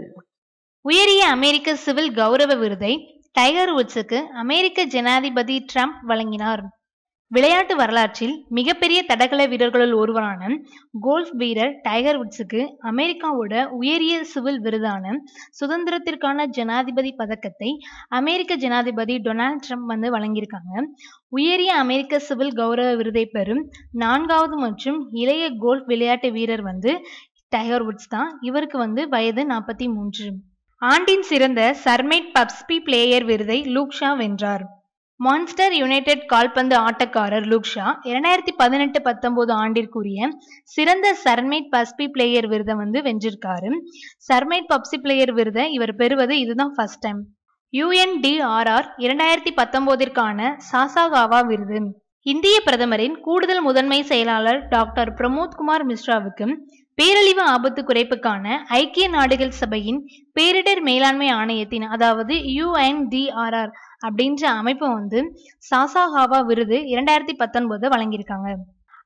Speaker 2: உயரிய அமெரிக்க சிவில் கௌரவ விருதை டைகர் உட்ஸுக்கு அமெரிக்க ஜனாதிபதி ட்ரம்ப் வழங்கினார். விளையாட்டு வரலாற்றில் மிகப்பெரிய தடகள வீரர்களுள் ஒருவரான கோல்ஃப் வீரர் டைகர் உட்ஸுக்கு அமெரிக்காவோட உயரிய சிவில் விருதான சுதந்திரத்திற்கான ஜனாதிபதி பதக்கத்தை அமெரிக்க ஜனாதிபதி டொனால்ட் ட்ரம்ப் வந்து வழங்கியிருக்காங்க. உயரிய அமெரிக்க சிவில் கௌரவ விருதை பெறும் நான்காவது மற்றும் இளைய கோல்ஃப் விளையாட்டு வீரர் வந்து டைகர் உட்ஸ் தான். இவருக்கு வந்து வயது நாற்பத்தி மூன்று. ஆண்டின் சிறந்த சர்மேட் பப்ஸ்பி பிளேயர் விருதை லூக்ஷா வென்றார். மான்ஸ்டர் யுனைடெட் கால்பந்து ஆட்டக்காரர் லுக்ஷா இரண்டாயிரத்தி பதினெட்டு பத்தொன்பது ஆண்டிற்குரிய சிறந்த சர்மைட் பப்ஸ்பி பிளேயர் விருதை வந்து வென்றிருக்காரு. சர்மைட் பப்சி பிளேயர் விருதை இவர் பெறுவது இதுதான் ஃபர்ஸ்ட் டைம் யுஎன்டிஆர்ஆர் இரண்டாயிரத்தி பத்தொன்பதிற்கான சாசாகாவா விருது. இந்திய பிரதமரின் கூடுதல் முதன்மை செயலாளர் டாக்டர் பிரமோத் குமார் மிஸ்ராவுக்கு பேரழிவு ஆபத்து குறைப்புக்கான ஐக்கிய நாடுகள் சபையின் பேரிடர் மேலாண்மை ஆணையத்தின் அதாவது யுஎன்டிஆர்ஆர் அப்படின்ற அமைப்பை வந்து சாசாஹாவா விருது இரண்டாயிரத்தி பத்தொன்பது வழங்கியிருக்காங்க.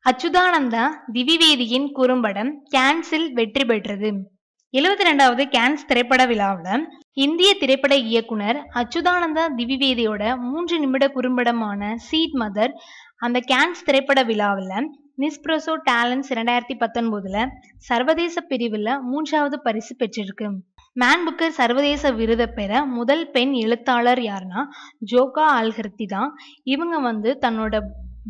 Speaker 2: அச்சுதானந்தா திவிவேதியின் குறும்படம் கேன்சில் வெற்றி பெற்றது. எழுபத்தி ரெண்டாவது கேன்ஸ் திரைப்பட விழாவில் இந்திய திரைப்பட இயக்குனர் அச்சுதானந்தா திவிவேதியோட மூன்று நிமிட குறும்படமான சீட் மதர் அந்த கேன்ஸ் திரைப்பட விழாவில் நிஸ்ப்ரோசோ டேலண்ட்ஸ் இரண்டாயிரத்தி பத்தொன்பதுல சர்வதேச பிரிவில் மூன்றாவது பரிசு பெற்றிருக்கு. மேன் புக்கர் சர்வதேச விருதை பெற முதல் பெண் எழுத்தாளர் யாருன்னா ஜோகா ஆல்கர்த்தி தான். இவங்க வந்து தன்னோட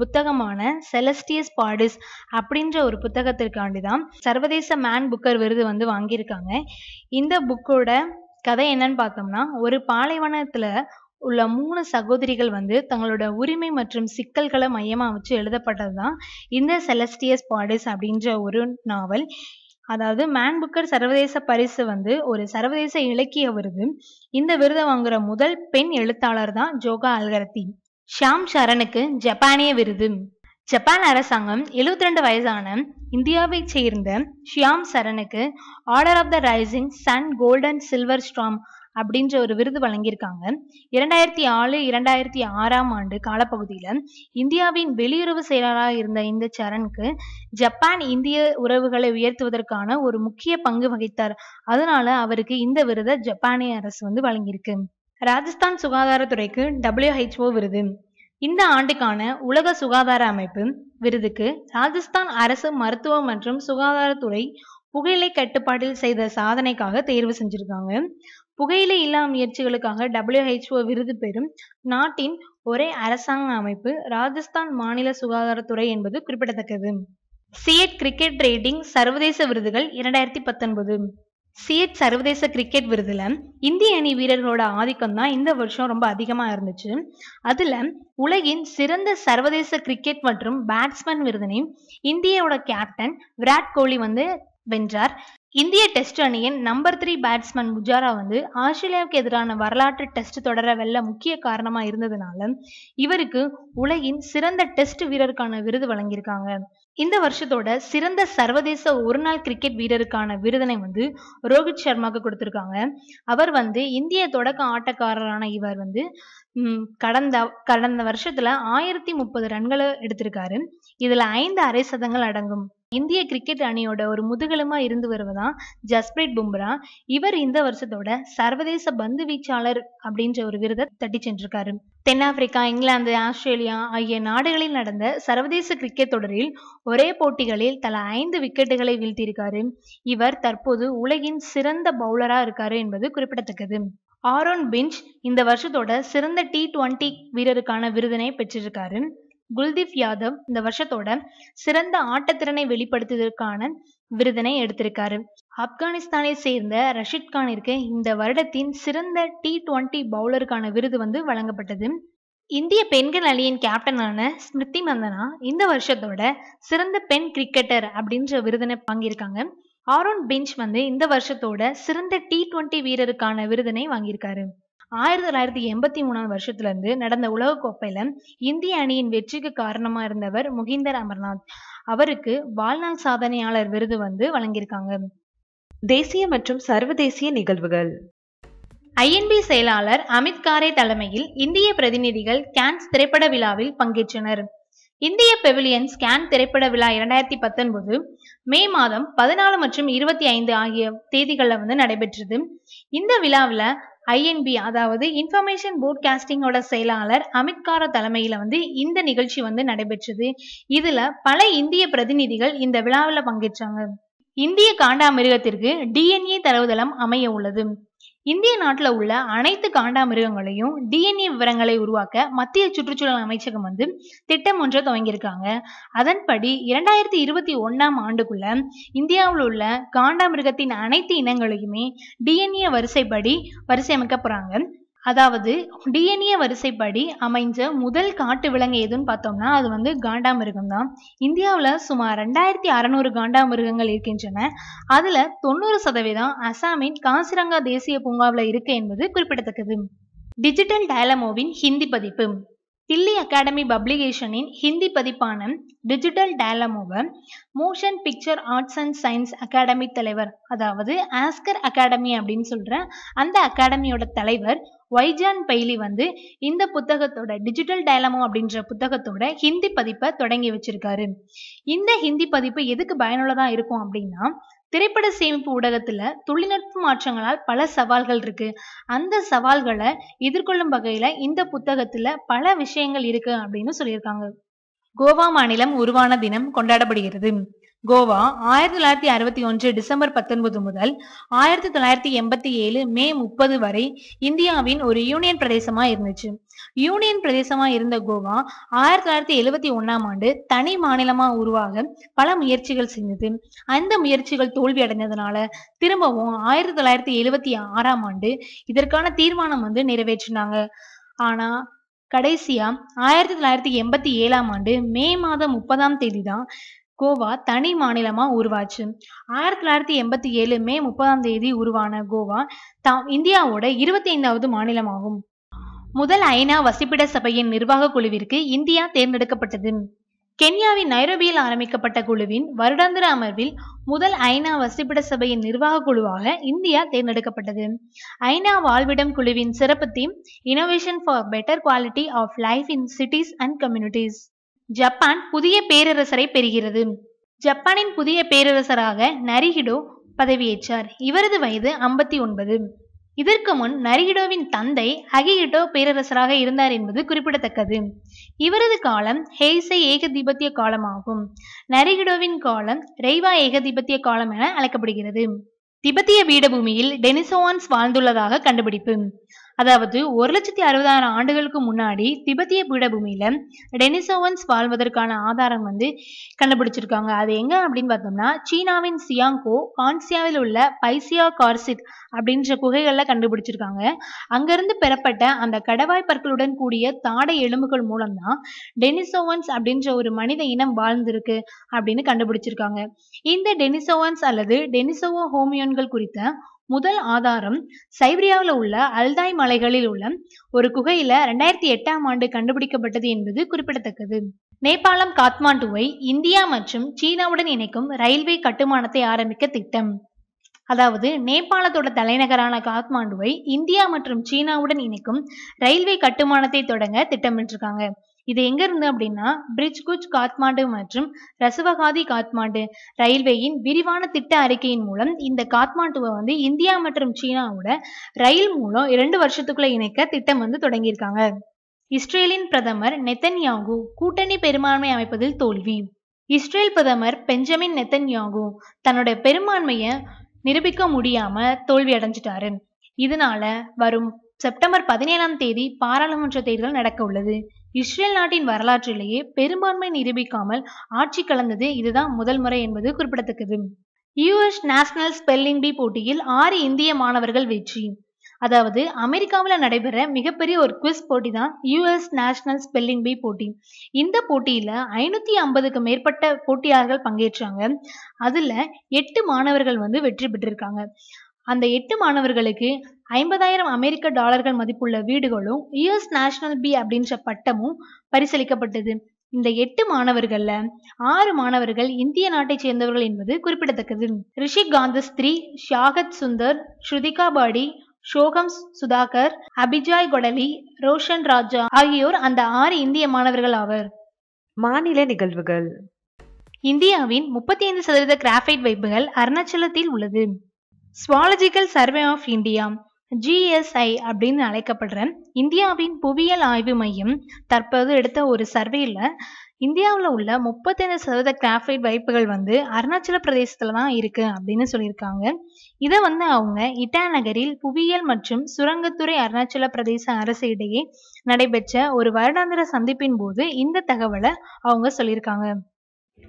Speaker 2: புத்தகமான செலஸ்டியஸ் பாடிஸ் அப்படின்ற ஒரு புத்தகத்திற்காண்டி தான் சர்வதேச மேன் புக்கர் விருது வந்து வாங்கியிருக்காங்க. இந்த புக்கோட கதை என்னன்னு பார்த்தோம்னா ஒரு பாலைவனத்துல உள்ள மூணு சகோதரிகள் வந்து தங்களோட உரிமை மற்றும் சிக்கல்களை மையமாக வச்சு எழுதப்பட்டது தான் இந்த செலஸ்டியஸ் பாடிஸ் அப்படின்ற ஒரு நாவல். அதாவது மேன் புக்கர் சர்வதேச பரிசு வந்து ஒரு சர்வதேச இலக்கிய விருது. இந்த விருதை வாங்குற முதல் பெண் எழுத்தாளர் தான் ஜோகா அல்கரத்தி. ஷாம் சரணுக்கு ஜப்பானிய விருது. ஜப்பான் அரசாங்கம் 72 ரெண்டு வயதான இந்தியாவை சேர்ந்த Shyam சரணுக்கு order of the rising sun golden silver star அப்படின்ற ஒரு விருது வழங்கியிருக்காங்க. இரண்டாயிரத்தி ஆறு இரண்டாயிரத்தி ஆறாம் ஆண்டு காலப்பகுதியில இந்தியாவின் வெளியுறவு செயலராக இருந்த இந்த சரணுக்கு ஜப்பான் இந்திய உறவுகளை உயர்த்துவதற்கான ஒரு முக்கிய பங்கு வகித்தார். அதனால அவருக்கு இந்த விருதை ஜப்பானிய அரசு வந்து வழங்கியிருக்கு. ராஜஸ்தான் சுகாதாரத்துறைக்கு டபிள்யூஹெச்ஓ விருது. இந்த ஆண்டுக்கான உலக சுகாதார அமைப்பு விருதுக்கு ராஜஸ்தான் அரசு மருத்துவ மற்றும் சுகாதாரத்துறை புகையிலை கட்டுப்பாட்டில் செய்த சாதனைக்காக தேர்வு செஞ்சிருக்காங்க. புகையிலை இல்லா முயற்சிகளுக்காக டபிள்யூஹெச்ஓ விருது பெறும் நாட்டின் ஒரே அரசாங்க அமைப்பு ராஜஸ்தான் மாநில சுகாதாரத்துறை என்பது குறிப்பிடத்தக்கது. சிஎட் கிரிக்கெட் ரேட்டிங் சர்வதேச விருதுகள் இரண்டாயிரத்தி பத்தொன்பது சிஎட் சர்வதேச கிரிக்கெட் விருதுல இந்திய அணி வீரர்களோட ஆதிக்கம் தான் இந்த வருஷம் ரொம்ப அதிகமா இருந்துச்சு. அதுல உலகின் சிறந்த சர்வதேச கிரிக்கெட் மற்றும் பேட்ஸ்மேன் விருதினை இந்தியாவோட கேப்டன் விராட் கோலி வந்து வென்றார். இந்திய டெஸ்ட் அணியின் நம்பர் த்ரீ பேட்ஸ்மேன் புஜாரா வந்து ஆஸ்திரேலியாவுக்கு எதிரான வரலாற்று டெஸ்ட் தொடர வெல்ல முக்கிய காரணமாக இருந்ததுனால இவருக்கு உலகின் சிறந்த டெஸ்ட் வீரருக்கான விருது வழங்கியிருக்காங்க. இந்த வருஷத்தோட சிறந்த சர்வதேச ஒருநாள் கிரிக்கெட் வீரருக்கான விருதினை வந்து ரோஹித் சர்மாக்கு கொடுத்துருக்காங்க. அவர் வந்து இந்திய தொடக்க ஆட்டக்காரரான இவர் வந்து கடந்த கடந்த வருஷத்துல ஆயிரத்தி முப்பது ரன்களை எடுத்திருக்காரு. இதுல ஐந்து அரை சதங்கள் அடங்கும். இந்திய கிரிக்கெட் அணியோட ஒரு முதுகெலுமா இருந்து வருவதான் ஜஸ்பிரீத் பும்ரா. இவர் இந்த வருஷத்தோட சர்வதேச பந்து வீச்சாளர் அப்படின்ற ஒரு விருதை தட்டி சென்றிருக்காரு. தென்னாப்பிரிக்கா இங்கிலாந்து ஆஸ்திரேலியா ஆகிய நாடுகளில் நடந்த சர்வதேச கிரிக்கெட் தொடரில் ஒரே போட்டிகளில் தலா ஐந்து விக்கெட்டுகளை வீழ்த்தியிருக்காரு. இவர் தற்போது உலகின் சிறந்த பவுலரா இருக்காரு என்பது குறிப்பிடத்தக்கது. ஆரோன் பிஞ்ச் இந்த வருஷத்தோட சிறந்த டி டுவெண்டி வீரருக்கான விருதினை பெற்றிருக்காரு. குல்தீப் யாதவ் இந்த வருஷத்தோட சிறந்த ஆட்டத்திறனை வெளிப்படுத்துவதற்கான விருதினை எடுத்திருக்காரு. ஆப்கானிஸ்தானை சேர்ந்த ரஷித் கானிற்கு இந்த வருடத்தின் சிறந்த டி டுவெண்டி பவுலருக்கான விருது வந்து வழங்கப்பட்டது. இந்திய பெண்கள் அணியின் கேப்டனான ஸ்மிருதி மந்தனா இந்த வருஷத்தோட சிறந்த பெண் கிரிக்கெட்டர் அப்படின்ற விருதினை வாங்கியிருக்காங்க. ஆரோன் பெஞ்ச் வந்து இந்த வருஷத்தோட சிறந்த டி டுவெண்டி வீரருக்கான விருதினை வாங்கியிருக்காரு. ஆயிரத்தி தொள்ளாயிரத்தி எண்பத்தி மூணாம் வருஷத்துல இருந்து நடந்த உலகக்கோப்பையில இந்திய அணியின் வெற்றிக்கு காரணமா இருந்தவர் முகிந்தர் அமர்நாத். அவருக்கு வாழ்நாள் சாதனையாளர் விருது வந்து வழங்கியிருக்காங்க.
Speaker 1: தேசிய மற்றும் சர்வதேசிய நிகழ்வுகள்.
Speaker 2: ஐஎன்பி செயலாளர் அமித் காரே தலைமையில் இந்திய பிரதிநிதிகள் கேன்ஸ் திரைப்பட விழாவில் பங்கேற்றனர். இந்திய பெவிலியன் ஸ்கேன் திரைப்பட விழா இரண்டாயிரத்தி பத்தொன்பது மே மாதம் பதினாலு மற்றும் இருபத்தி ஐந்து ஆகிய தேதிகளில் வந்து நடைபெற்றது. இந்த விழாவில் ஐஎன்பி அதாவது இன்ஃபர்மேஷன் போட்காஸ்டிங்கோட செயலாளர் அமித்கார தலைமையில வந்து இந்த நிகழ்ச்சி வந்து நடைபெற்றது. இதுல பல இந்திய பிரதிநிதிகள் இந்த விழாவில் பங்கேற்றாங்க. இந்திய காண்டாமிருகத்திற்கு டிஎன்ஏ தரவுதளம் அமைய உள்ளது. இந்திய நாட்டில் உள்ள அனைத்து காண்டாமிருகங்களையும் டிஎன்ஏ விவரங்களை உருவாக்க மத்திய சுற்றுச்சூழல் அமைச்சகம் வந்து திட்டம் ஒன்றை துவங்கியிருக்காங்க. அதன்படி இரண்டாயிரத்தி இருபத்தி ஒன்னாம் ஆண்டுக்குள்ள இந்தியாவில் உள்ள காண்டாமிருகத்தின் அனைத்து இனங்களையுமே டிஎன்ஏ வரிசைப்படி வரிசையமைக்க போறாங்க. அதாவது டிஎன்ஏ வரிசைப்படி அமைஞ்ச முதல் காட்டு விலங்கு எதுன்னு பார்த்தோம்னா அது வந்து காண்டாமிருகம் தான். இந்தியாவில் சுமார் ரெண்டாயிரத்தி அறநூறு காண்டாமிருகங்கள் இருக்கின்றன. அதில் தொண்ணூறு சதவீதம் அசாமின் காசிரங்கா தேசிய பூங்காவில் இருக்கு என்பது குறிப்பிடத்தக்கது. டிஜிட்டல் டயலமோவின் ஹிந்தி பதிப்பு. தில்லி அகாடமி பப்ளிகேஷனின் ஹிந்தி பதிப்பான digital டயலமோவை motion picture arts and science academy தலைவர் அதாவது ஆஸ்கர் அகாடமி அப்படின்னு சொல்ற அந்த அகாடமியோட தலைவர் வைஜான் பைலி வந்து இந்த புத்தகத்தோட டிஜிட்டல் டயலமோ அப்படின்ற புத்தகத்தோட ஹிந்தி பதிப்பை தொடங்கி வச்சிருக்காரு. இந்த ஹிந்தி பதிப்பு எதுக்கு பயனுள்ளதா இருக்கும் அப்படின்னா திரைப்பட சேமிப்பு ஊடகத்துல தொழில்நுட்ப மாற்றங்களால் பல சவால்கள் இருக்கு. அந்த சவால்களை எதிர்கொள்ளும் வகையில இந்த புத்தகத்துல பல விஷயங்கள் இருக்கு அப்படின்னு சொல்லியிருக்காங்க. கோவா மாநிலம் உருவான தினம் கொண்டாடப்படுகிறது. கோவா ஆயிரத்தி தொள்ளாயிரத்தி அறுபத்தி ஒன்று டிசம்பர் பத்தொன்பது முதல் ஆயிரத்தி தொள்ளாயிரத்தி எண்பத்தி ஏழு மே முப்பது வரை இந்தியாவின் ஒரு யூனியன் பிரதேசமா இருந்துச்சு. யூனியன் பிரதேசமா இருந்த கோவா ஆயிரத்தி தொள்ளாயிரத்தி எழுவத்தி ஒன்னாம் ஆண்டு தனி மாநிலமா உருவாக பல முயற்சிகள் செஞ்சது அந்த முயற்சிகள் தோல்வி அடைந்ததுனால திரும்பவும் ஆயிரத்தி தொள்ளாயிரத்தி எழுவத்தி ஆறாம் ஆண்டு இதற்கான தீர்மானம் வந்து நிறைவேற்றினாங்க. ஆனா கடைசியா ஆயிரத்தி தொள்ளாயிரத்தி எண்பத்தி ஏழாம் ஆண்டு மே மாதம் முப்பதாம் தேதி தான் கோவா தனி மாநிலமா உருவாச்சு. ஆயிரத்தி தொள்ளாயிரத்தி எண்பத்தி ஏழு மே முப்பதாம் தேதி உருவான கோவா தா இந்தியாவோட இருபத்தி ஐந்தாவது மாநிலமாகும். முதல் ஐநா வசிப்பிட சபையின் நிர்வாக குழுவிற்கு இந்தியா தேர்ந்தெடுக்கப்பட்டது. கென்யாவின் நைரோபியில் ஆரம்பிக்கப்பட்ட குழுவின் வருடாந்திர அமர்வில் முதல் ஐநா வசிப்பிட சபையின் நிர்வாக குழுவாக இந்தியா தேர்ந்தெடுக்கப்பட்டது. ஐநா வாழ்விடம் குழுவின் சிறப்பு theme innovation for better quality of life in cities and communities Japan புதிய பேரரசரை பெறுகிறது. ஜப்பானின் புதிய பேரரசராக நரிஹிடோ பதவியேற்றார். இவரது வயது ஐம்பத்தி ஒன்பது. இதற்கு முன் நரிஹிடோவின் தந்தை அகிஹிட்டோ பேரரசராக இருந்தார் என்பது குறிப்பிடத்தக்கது. இவரது காலம் ஹெய்சை ஏகதிபத்திய காலமாகும். நரிஹிடோவின் காலம் ரெய்வா ஏகதிபத்திய காலம் என அழைக்கப்படுகிறது. திபெத்திய பீடபூமியில் டெனிசோவான்ஸ் வாழ்ந்துள்ளதாக கண்டுபிடிப்பு. அதாவது ஒரு லட்சத்தி அறுபதாயிரம் ஆண்டுகளுக்கு முன்னாடி திபெத்திய பீடபூமியில டெனிசோவன்ஸ் வாழ்வதற்கான ஆதாரம் வந்து கண்டுபிடிச்சிருக்காங்க. அது எங்க அப்படின்னு பார்த்தோம்னா சீனாவின் சியாங்கோ கான்சியாவில் உள்ள பைசியா கார்சிட் அப்படின்ற குகைகள்ல கண்டுபிடிச்சிருக்காங்க. அங்கிருந்து பெறப்பட்ட அந்த கடவாய் பற்களுடன் கூடிய தாடை எலும்புகள் மூலம்தான் டெனிசோவன்ஸ் அப்படின்ற ஒரு மனித இனம் வாழ்ந்திருக்கு அப்படின்னு கண்டுபிடிச்சிருக்காங்க. இந்த டெனிசோவன்ஸ் அல்லது டெனிசோவோ ஹோமியோன்கள் குறித்த முதல் ஆதாரம் சைப்ரியாவில் உள்ள அல்தாய் மலைகளில் உள்ள ஒரு குகையில ரெண்டாயிரத்தி எட்டாம் ஆண்டு கண்டுபிடிக்கப்பட்டது என்பது குறிப்பிடத்தக்கது. நேபாளம் காத்மாண்டுவை இந்தியா மற்றும் சீனாவுடன் இணைக்கும் ரயில்வே கட்டுமானத்தை ஆரம்பிக்க திட்டம். அதாவது நேபாளத்தோட தலைநகரான காத்மாண்டுவை இந்தியா மற்றும் சீனாவுடன் இணைக்கும் ரயில்வே கட்டுமானத்தை தொடங்க திட்டமிட்டிருக்காங்க. இது எங்க இருந்து அப்படின்னா பிரிட்ஜ் குஜ் காத்மாண்டு மற்றும் ரசவகாதி காத்மாண்டு ரயில்வேயின் விரிவான திட்ட அறிக்கையின் மூலம் இந்த காத்மாண்டுவை வந்து இந்தியா மற்றும் சீனாவோட ரயில் மூலம் இரண்டு வருஷத்துக்குள்ள இணைக்க திட்டம் வந்து தொடங்கியிருக்காங்க. இஸ்ரேலின் பிரதமர் நெத்தன்யாகு கூட்டணி பெரும்பான்மை அமைப்பதில் தோல்வி. இஸ்ரேல் பிரதமர் பெஞ்சமின் நெத்தன்யாகு தன்னோட பெரும்பான்மையை நிரூபிக்க முடியாம தோல்வி அடைஞ்சிட்டாரு. இதனால வரும் செப்டம்பர் பதினேழாம் தேதி பாராளுமன்ற தேர்தல் நடக்க உள்ளது. இஸ்ரேல் நாட்டின் வரலாற்றிலேயே பெரும்பான்மை நிரூபிக்காமல் ஆட்சி கலந்தது இதுதான் முதல் முறை என்பது குறிப்பிடத்தக்கது. யுஎஸ் நேஷனல் ஸ்பெல்லிங் பி போட்டியில் ஆறு இந்திய மாணவர்கள் வெற்றி. அதாவது அமெரிக்காவில் நடைபெற மிகப்பெரிய ஒரு குவிஸ் போட்டி தான் யுஎஸ் நேஷனல் ஸ்பெல்லிங் பி போட்டி. இந்த போட்டியில ஐநூத்தி ஐம்பதுக்கு மேற்பட்ட போட்டியாளர்கள் பங்கேற்றாங்க. அதுல எட்டு மாணவர்கள் வந்து வெற்றி பெற்றிருக்காங்க. அந்த எட்டு மாணவர்களுக்கு ஐம்பதாயிரம் அமெரிக்க டாலர்கள் மதிப்புள்ள வீடுகளும் யுஎஸ் நேஷனல் பி அப்படின்ற பட்டமும் பரிசளிக்கப்பட்டது. இந்த எட்டு மாணவர்கள்ல ஆறு மாணவர்கள் இந்திய நாட்டைச் சேர்ந்தவர்கள் என்பது குறிப்பிடத்தக்கது. ரிஷிக் காந்தஸ்திரி ஷாகத் சுந்தர் ஸ்ருதிகா பாடி ஷோகம் சுதாகர் அபிஜாய் கொடலி ரோஷன் ராஜா ஆகியோர் அந்த ஆறு இந்திய மாணவர்கள் ஆவர்.
Speaker 1: மாநில நிகழ்வுகள்.
Speaker 2: இந்தியாவின் முப்பத்தி ஐந்து சதவீத கிராஃபைட் வைப்புகள் அருணாச்சலத்தில் உள்ளது. Geological survey of India GSI அப்படின்னு அழைக்கப்படுற இந்தியாவின் புவியியல் ஆய்வு மையம் தற்போது எடுத்த ஒரு சர்வேல இந்தியாவில் உள்ள முப்பத்தைந்து சதவீத கிராஃபைட் வைப்புகள் வந்து அருணாச்சல பிரதேசத்தில் தான் இருக்கு அப்படின்னு சொல்லியிருக்காங்க. இதை வந்து அவங்க இட்டா நகரில் புவியியல் மற்றும் சுரங்கத்துறை அருணாச்சல பிரதேச அரசு இடையே நடைபெற்ற ஒரு வருடாந்திர சந்திப்பின் போது இந்த தகவலை அவங்க சொல்லியிருக்காங்க.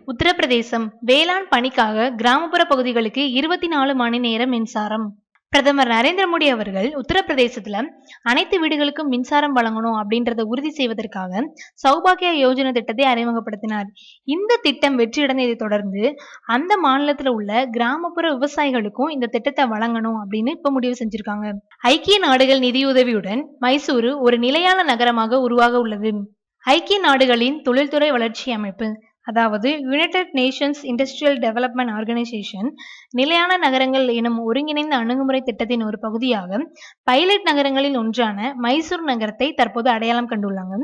Speaker 2: உத்தரப்பிரதேசம் வேளாண் பணிக்காக கிராமப்புற பகுதிகளுக்கு இருபத்தி நாலு மணி நேரம் மின்சாரம். பிரதமர் நரேந்திர மோடி அவர்கள் உத்தரப்பிரதேசத்துல அனைத்து வீடுகளுக்கும் மின்சாரம் வழங்கணும் அப்படின்றத உறுதி செய்வதற்காக சௌபாகியா யோஜனா திட்டத்தை அறிமுகப்படுத்தினார். இந்த திட்டம் வெற்றியடைந்ததை தொடர்ந்து அந்த மாநிலத்துல உள்ள கிராமப்புற விவசாயிகளுக்கும் இந்த திட்டத்தை வழங்கணும் அப்படின்னு இப்ப முடிவு செஞ்சிருக்காங்க. ஐக்கிய நாடுகள் நிதியுதவியுடன் மைசூரு ஒரு நிலையான நகரமாக உருவாக உள்ளது. ஐக்கிய நாடுகளின் தொழில்துறை வளர்ச்சி அமைப்பு அதாவது United Nations Industrial Development Organization நிலையான நகரங்கள் எனும் ஒருங்கிணைந்த அணுகுமுறை திட்டத்தின் ஒரு பகுதியாக பைலட் நகரங்களில் ஒன்றான மைசூர் நகரத்தை தற்போது அடையாளம் கண்டுள்ளாங்க.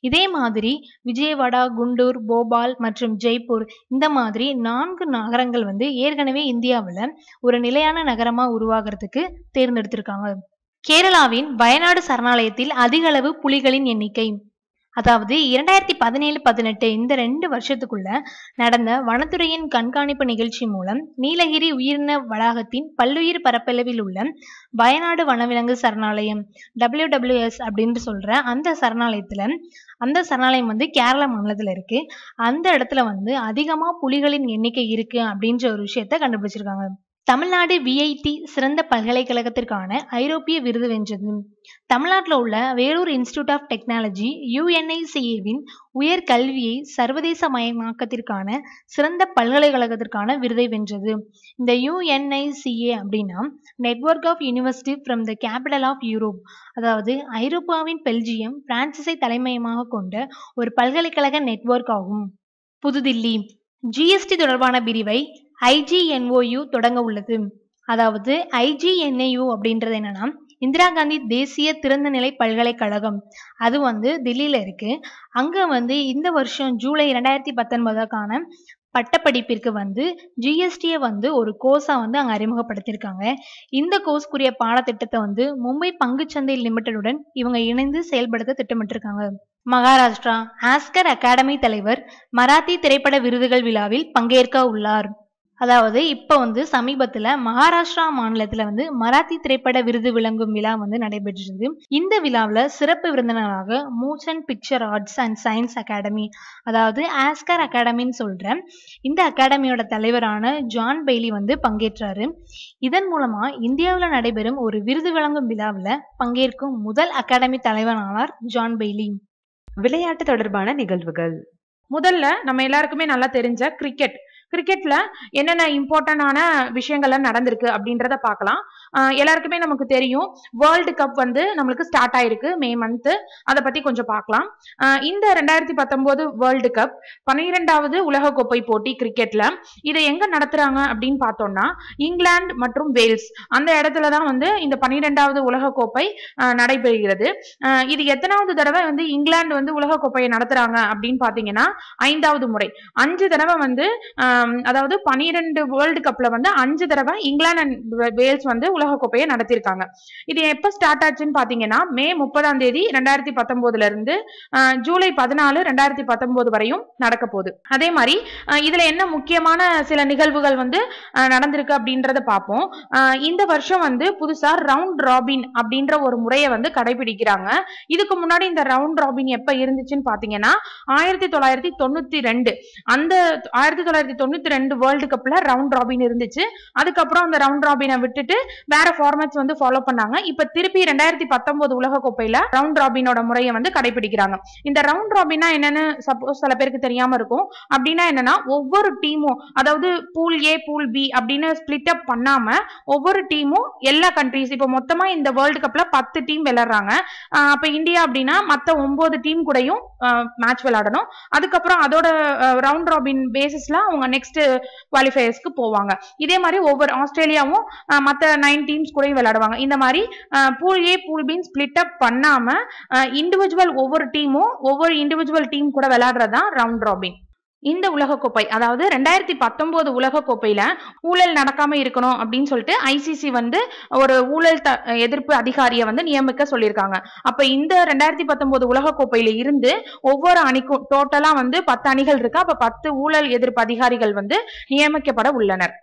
Speaker 2: இதே மாதிரி விஜயவாடா குண்டூர் போபால் மற்றும் ஜெய்ப்பூர் இந்த மாதிரி நான்கு நகரங்கள் வந்து ஏற்கனவே இந்தியாவில் ஒரு நிலையான நகரமாக உருவாகிறதுக்கு தேர்ந்தெடுத்திருக்காங்க. கேரளாவின் வயநாடு சரணாலயத்தில் அதிகளவு புலிகளின் எண்ணிக்கை. அதாவது இரண்டாயிரத்தி பதினேழு பதினெட்டு இந்த ரெண்டு வருஷத்துக்குள்ள நடந்த வனத்துறையின் கண்காணிப்பு நிகழ்ச்சி மூலம் நீலகிரி உயிரின வளாகத்தின் பல்லுயிர் பரப்பளவில் உள்ள வயநாடு வனவிலங்கு சரணாலயம் டபிள்யூ டபிள்யூடபிள்யூஎஸ் அப்படின்னு சொல்ற அந்த சரணாலயத்துல அந்த சரணாலயம் வந்து கேரளா மாநிலத்துல இருக்கு. அந்த இடத்துல வந்து அதிகமா புலிகளின் எண்ணிக்கை இருக்கு அப்படின்ற ஒரு விஷயத்த கண்டுபிடிச்சிருக்காங்க. தமிழ்நாடு விஐடி சிறந்த பல்கலைக்கழகத்திற்கான ஐரோப்பிய விருது வென்றது. தமிழ்நாட்டில் உள்ள வேலூர் இன்ஸ்டிடியூட் ஆஃப் டெக்னாலஜி யுஎன்ஐசிஏவின் உயர் கல்வியை சர்வதேசமயமாக்கத்திற்கான சிறந்த பல்கலைக்கழகத்திற்கான விருதை வென்றது. இந்த யுஎன்ஐசிஏ அப்படின்னா network of university from the capital of Europe அதாவது ஐரோப்பாவின் பெல்ஜியம் பிரான்சிஸை தலைமையமாக கொண்ட ஒரு பல்கலைக்கழக நெட்வொர்க் ஆகும். புதுதில்லி ஜிஎஸ்டி தொடர்பான பிரிவை ஐஜிஎன்ஓயு தொடங்க உள்ளது. அதாவது ஐஜிஎன்ஏயு அப்படின்றது என்னன்னா இந்திரா காந்தி தேசிய திறந்தநிலை பல்கலைக்கழகம். அது வந்து தில்லியில இருக்கு. அங்க வந்து இந்த வருஷம் ஜூலை இரண்டாயிரத்தி பத்தொன்பதுக்கான பட்டப்படிப்பிற்கு வந்து ஜிஎஸ்டியை வந்து ஒரு கோர்ஸாக வந்து அங்கே அறிமுகப்படுத்தியிருக்காங்க இந்த கோர்ஸ்க்குரிய பாடத்திட்டத்தை வந்து மும்பை பங்குச்சந்தை லிமிட்டடுடன் இவங்க இணைந்து செயல்படுத்த திட்டமிட்டிருக்காங்க. மகாராஷ்டிரா ஆஸ்கர் அகாடமி தலைவர் மராத்தி திரைப்பட விருதுகள் விழாவில் பங்கேற்க உள்ளார். அதாவது இப்போ வந்து சமீபத்தில் மகாராஷ்டிரா மாநிலத்தில் வந்து மராத்தி திரைப்பட விருது விளங்கும் விழா வந்து நடைபெற்றிருந்தது. இந்த விழாவில் சிறப்பு விருந்தினராக motion picture arts and science academy அதாவது ஆஸ்கர் அகாடமின்னு சொல்கிறேன் இந்த அகாடமியோட தலைவரான ஜான் பெய்லி வந்து பங்கேற்றாரு. இதன் மூலமா இந்தியாவில் நடைபெறும் ஒரு விருது வழங்கும் விழாவில் பங்கேற்கும் முதல் அகாடமி தலைவரானார் ஜான் பெய்லி
Speaker 1: விளையாட்டு தொடர்பான நிகழ்வுகள்.
Speaker 5: முதல்ல நம்ம எல்லாருக்குமே நல்லா தெரிஞ்ச கிரிக்கெட் கிரிக்கெட்ல என்னென்ன இம்பார்ட்டன்டான விஷயங்கள்லாம் நடந்திருக்கு அப்படின்றத பார்க்கலாம். எல்லாருக்குமே நமக்கு தெரியும். வேர்ல்டு கப் வந்து நம்மளுக்கு ஸ்டார்ட் ஆயிருக்கு மே மந்த் அதை பத்தி கொஞ்சம் பார்க்கலாம் இந்த ரெண்டாயிரத்தி பத்தொன்பது வேர்ல்டு கப் பன்னிரெண்டாவது உலகக்கோப்பை போட்டி கிரிக்கெட்ல இதை எங்க நடத்துறாங்க அப்படின்னு பார்த்தோம்னா இங்கிலாந்து மற்றும் வேல்ஸ் அந்த இடத்துல தான் வந்து இந்த பன்னிரெண்டாவது உலகக்கோப்பை நடைபெறுகிறது. இது எத்தனாவது தடவை வந்து இங்கிலாந்து வந்து உலகக்கோப்பையை நடத்துறாங்க அப்படின்னு பாத்தீங்கன்னா ஐந்தாவது முறை. அஞ்சு தடவை வந்து அதாவது பனிரெண்டு வேர்ல்டு கப்ல வந்து அஞ்சு தடவை இங்கிலாந்து அண்ட் வேல்ஸ் வந்து உலக கோப்பையை நடத்திருக்காங்க இது எப்ப ஸ்டார்ட் ஆச்சுன்னு பாத்தீங்கன்னா மே முப்பதாம் தேதி ரெண்டாயிரத்தி பத்தொன்பதுல இருந்து ஜூலை பதினாலு ரெண்டாயிரத்தி பத்தொன்பது வரையும் நடக்க போகுது. அதே மாதிரி இதுல என்ன முக்கியமான சில நிகழ்வுகள் வந்து நடந்திருக்கு அப்படின்றத பார்ப்போம் இந்த வருஷம் வந்து புதுசா ரவுண்ட் ராபின் அப்படின்ற ஒரு முறையை வந்து கடைபிடிக்கிறாங்க. இதுக்கு முன்னாடி இந்த ரவுண்ட் ராபின் எப்ப இருந்துச்சுன்னு பாத்தீங்கன்னா ஆயிரத்தி தொள்ளாயிரத்தி தொண்ணூத்தி ரெண்டு. அந்த ஆயிரத்தி தொள்ளாயிரத்தி தொண்ணூத்தி ரெண்டு வேர்ல்டு கப்ல ரவுண்ட் ராபின் இருந்துச்சு. அதுக்கப்புறம் அந்த ரவுண்ட் ராபினை விட்டுட்டு வேற ஃபார்மேட்ஸ் வந்து ஃபாலோ பண்ணாங்க. இப்ப திருப்பி ரெண்டாயிரத்தி பத்தொன்பது உலக கோப்பையில ரவுண்ட் ராபினோட முறையை வந்து கடைபிடிக்கிறாங்க. இந்த ரவுண்ட் ராபினா என்னன்னு சப்போஸ் சில பேருக்கு தெரியாம இருக்கும். அப்படின்னா என்னன்னா ஒவ்வொரு டீமும் அதாவது பூல் ஏ பூல் பி அப்படின்னு ஸ்பிளிட் அப் பண்ணாம ஒவ்வொரு டீமும் எல்லா கண்ட்ரிஸ் இப்போ மொத்தமா இந்த வேர்ல்டு கப்ல பத்து டீம் விளையாடுறாங்க. அப்ப இந்தியா அப்படின்னா மத்த ஒன்பது டீம் கூடயும் மேட்ச் விளையாடணும். அதுக்கப்புறம் அதோட ரவுண்ட் ராபின் பேசிஸ்ல அவங்க நெக்ஸ்ட் குவாலிஃபயர்ஸ்க்கு போவாங்க. இதே மாதிரி ஒவ்வொரு ஆஸ்திரேலியாவும் மத்த நைன் டீம்ஸ் கூட விளையாடுவாங்க. இந்த மாதிரி pool A pool bin split up பண்ணாம இண்டிவிஜுவல் ஒவ்வொரு டீமும் ஒவ்வொரு இண்டிவிஜுவல் டீம் கூட விளையாடுறதா ரவுண்ட் ராபின் இந்த உலகக்கோப்பை அதாவது ரெண்டாயிரத்தி பத்தொன்பது உலகக்கோப்பையில ஊழல் நடக்காம இருக்கணும் அப்படின்னு சொல்லிட்டு ஐசிசி வந்து ஒரு ஊழல் த எதிர்ப்பு அதிகாரியை வந்து நியமிக்க சொல்லியிருக்காங்க. அப்ப இந்த ரெண்டாயிரத்தி பத்தொன்பது உலகக்கோப்பையில இருந்து ஒவ்வொரு அணிக்கும் டோட்டலா வந்து பத்து அணிகள் இருக்கு. அப்ப பத்து ஊழல் எதிர்ப்பு அதிகாரிகள் வந்து நியமிக்கப்பட உள்ளனர்.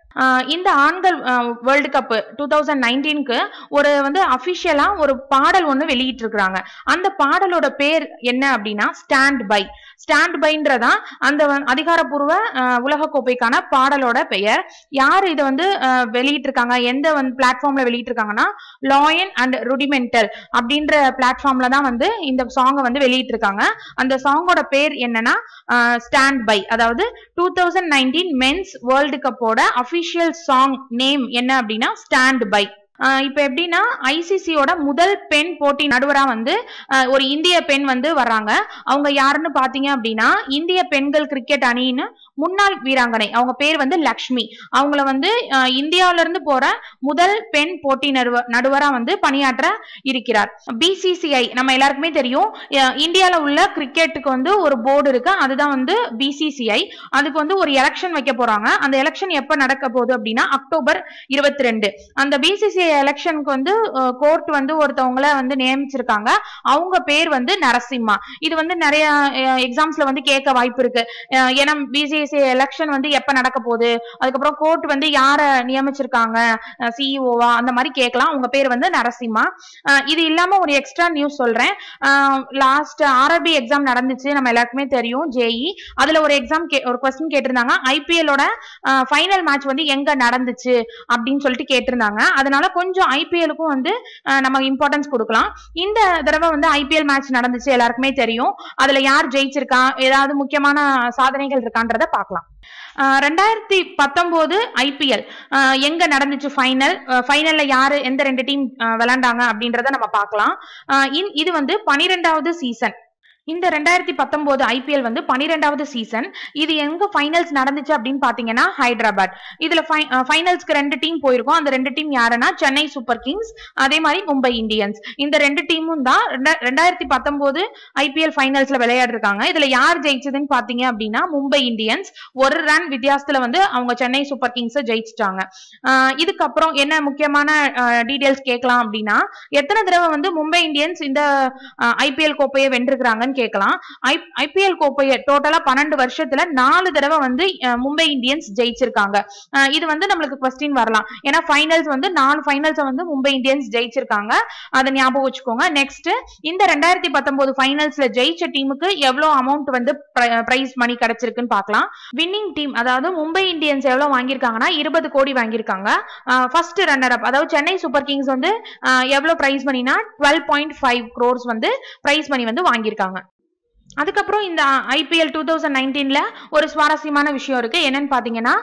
Speaker 5: இந்த ஆண்கள் வேர்ல்டு கப் டூ தௌசண்ட் நைன்டீனுக்கு ஒரு வந்து அபிஷியலா ஒரு பாடல் ஒன்று வெளியிட்டு இருக்கிறாங்க அந்த பாடலோட பேர் என்ன அப்படின்னா ஸ்டாண்ட் பை ஸ்டாண்ட் பைன்றதான் அந்த அதிகாரப்பூர்வ உலக கோப்பைக்கான பாடலோட பெயர். யார் இதை வந்து ஆஹ் வெளியிட்டிருக்காங்க? எந்த வந்து பிளாட்ஃபார்ம்ல வெளியிட்டிருக்காங்கன்னா லாயன் அண்ட் ருடிமெண்டல் அப்படின்ற பிளாட்ஃபார்ம்ல தான் வந்து இந்த சாங்கை வந்து வெளியிட்டிருக்காங்க. அந்த சாங்கோட பேர் என்னன்னா ஸ்டாண்ட் பை அதாவது two thousand nineteen men's world கப்போட official song name என்ன அப்படின்னா ஸ்டாண்ட் பை இப்ப எப்படின்னா ஐசிசியோட முதல் பெண் போட்டி நடுவரா வந்து ஒரு இந்திய பெண் வந்து வர்றாங்க. அவங்க யாருன்னு பாத்தீங்க அப்படின்னா இந்திய பெண்கள் கிரிக்கெட் அணின்னு முன்னாள் வீராங்கனை. அவங்க பேர் வந்து லக்ஷ்மி. அவங்கள வந்து இந்தியாவில இருந்து போற முதல் பெண் போட்டி நடுவ நடுவரா வந்து பணியாற்ற இருக்கிறார். பிசிசிஐ நம்ம எல்லாருக்குமே தெரியும். இந்தியால உள்ள கிரிக்கெட்டுக்கு வந்து ஒரு போர்டு இருக்கு. அதுதான் வந்து பிசிசிஐ அதுக்கு வந்து ஒரு எலெக்ஷன் வைக்க போறாங்க. அந்த எலெக்ஷன் எப்ப நடக்க போகுது அப்படின்னா அக்டோபர் இருபத்தி ரெண்டு அந்த பிசிசிஐ எலெக்ஷனுக்கு வந்து கோர்ட் வந்து ஒருத்தவங்கள வந்து நியமிச்சிருக்காங்க. அவங்க பேர் வந்து நரசிம்மா. இது வந்து நிறைய எக்ஸாம்ஸ்ல வந்து கேட்க வாய்ப்பு இருக்கு. ஏன்னா பிசிஐ எலெக்ஷன் வந்து எப்ப நடக்க போகுது? அதுக்கப்புறம் கோர்ட் வந்து யார நியமிச்சிருக்காங்க? சிஇஓவா அந்த மாதிரி கேட்கலாம். உங்க பேர் வந்து நரசிம்மா. இது இல்லாம ஒரு எக்ஸ்ட்ரா நியூஸ் சொல்றேன். லாஸ்ட் ஆர்ஆர்பி எக்ஸாம் நடந்துச்சு. நம்ம எல்லாருக்குமே தெரியும். ஜேஇ அதுல ஒரு எக்ஸாம் ஒரு கொஸ்டின் கேட்டிருந்தாங்க. ஐபிஎல்லோட ஃபைனல் மேட்ச் வந்து எங்க நடந்துச்சு? அப்படின்னு சொல்லிட்டு கேட்டிருந்தாங்க. அதனால கொஞ்சம் ஐபிஎலுக்கும் வந்து நம்ம இம்பார்ட்டன்ஸ் கொடுக்கலாம். இந்த தடவை வந்து ஐபிஎல் மேட்ச் நடந்துச்சு. எல்லாருக்குமே தெரியும். அதுல யார் ஜெயிச்சிருக்கா? ஏதாவது முக்கியமான சாதனைகள் இருக்கான்றத பார்க்கலாம். ரெண்டாயிரத்தி பத்தொன்பது ஐபிஎல் எங்க நடந்துச்சு ஃபைனல் ஃபைனல்ல யாரு எந்த ரெண்டு டீம் விளையாண்டாங்க அப்படின்றத நம்ம பார்க்கலாம். இது வந்து பனிரெண்டாவது சீசன் இந்த ரெண்டாயிரத்தி பத்தொன்பது ஐபிஎல் வந்து பனிரெண்டாவது சீசன் இது எங்க ஃபைனல்ஸ் நடந்துச்சு அப்படின்னு பாத்தீங்கன்னா ஹைதராபாத். இதுல ஃபைனல்ஸ்க்கு ரெண்டு டீம் போயிருக்கோம். அந்த ரெண்டு டீம் யாருன்னா சென்னை சூப்பர் கிங்ஸ் அதே மாதிரி மும்பை இந்தியன்ஸ் இந்த ரெண்டு டீமும் தான் ரெண்டாயிரத்தி பத்தொன்பது ஐபிஎல் ஃபைனல்ஸ்ல விளையாடிருக்காங்க. இதுல யார் ஜெயிச்சதுன்னு பாத்தீங்க அப்படின்னா மும்பை இந்தியன்ஸ் ஒரு ரன் வித்தியாசத்துல வந்து அவங்க சென்னை சூப்பர் கிங்ஸை ஜெயிச்சிட்டாங்க. இதுக்கப்புறம் என்ன முக்கியமான டீடைல்ஸ் கேட்கலாம் அப்படின்னா எத்தனை தடவை வந்து மும்பை இந்தியன்ஸ் இந்த ஐபிஎல் கோப்பையை வென்றிருக்கிறாங்கன்னு கேட்கலாம். ஐபிஎல் கோப்பையை டோட்டலா பன்னெண்டு வருஷத்துல நாலு தடவை வந்து மும்பை இந்தியன்ஸ் ஜெயிச்சிருக்காங்க. இது வந்து நம்மளுக்கு கொஸ்டின் வரலாம். ஏன்னா ஃபைனல்ஸ் வந்து நாலு ஃபைனல்ஸை வந்து மும்பை இந்தியன்ஸ் ஜெயிச்சிருக்காங்க. அதை ஞாபகம் வச்சுக்கோங்க. நெக்ஸ்ட் இந்த ரெண்டாயிரத்தி பத்தொன்பது ஃபைனல்ஸ்ல ஜெயிச்ச டீமுக்கு எவ்வளவு அமௌண்ட் வந்து பிரைஸ் மணி கிடைச்சிருக்குன்னு பார்க்கலாம். வின்னிங் டீம் அதாவது மும்பை இந்தியன்ஸ் எவ்வளவு வாங்கியிருக்காங்கன்னா இருபது கோடி வாங்கியிருக்காங்க. ஃபர்ஸ்ட் ரன்னர் அப் அதாவது சென்னை சூப்பர் கிங்ஸ் வந்து எவ்வளவு பிரைஸ் மணினா டுவெல் பாயிண்ட் ஃபைவ் க்ரோர்ஸ் வந்து பிரைஸ் மணி வந்து வாங்கியிருக்காங்க. அதுக்கப்புறம் இந்த ஐபிஎல் டூ தௌசண்ட் நைன்டீன்ல ஒரு சுவாரஸ்யமான விஷயம் இருக்கு. என்னன்னு பாத்தீங்கன்னா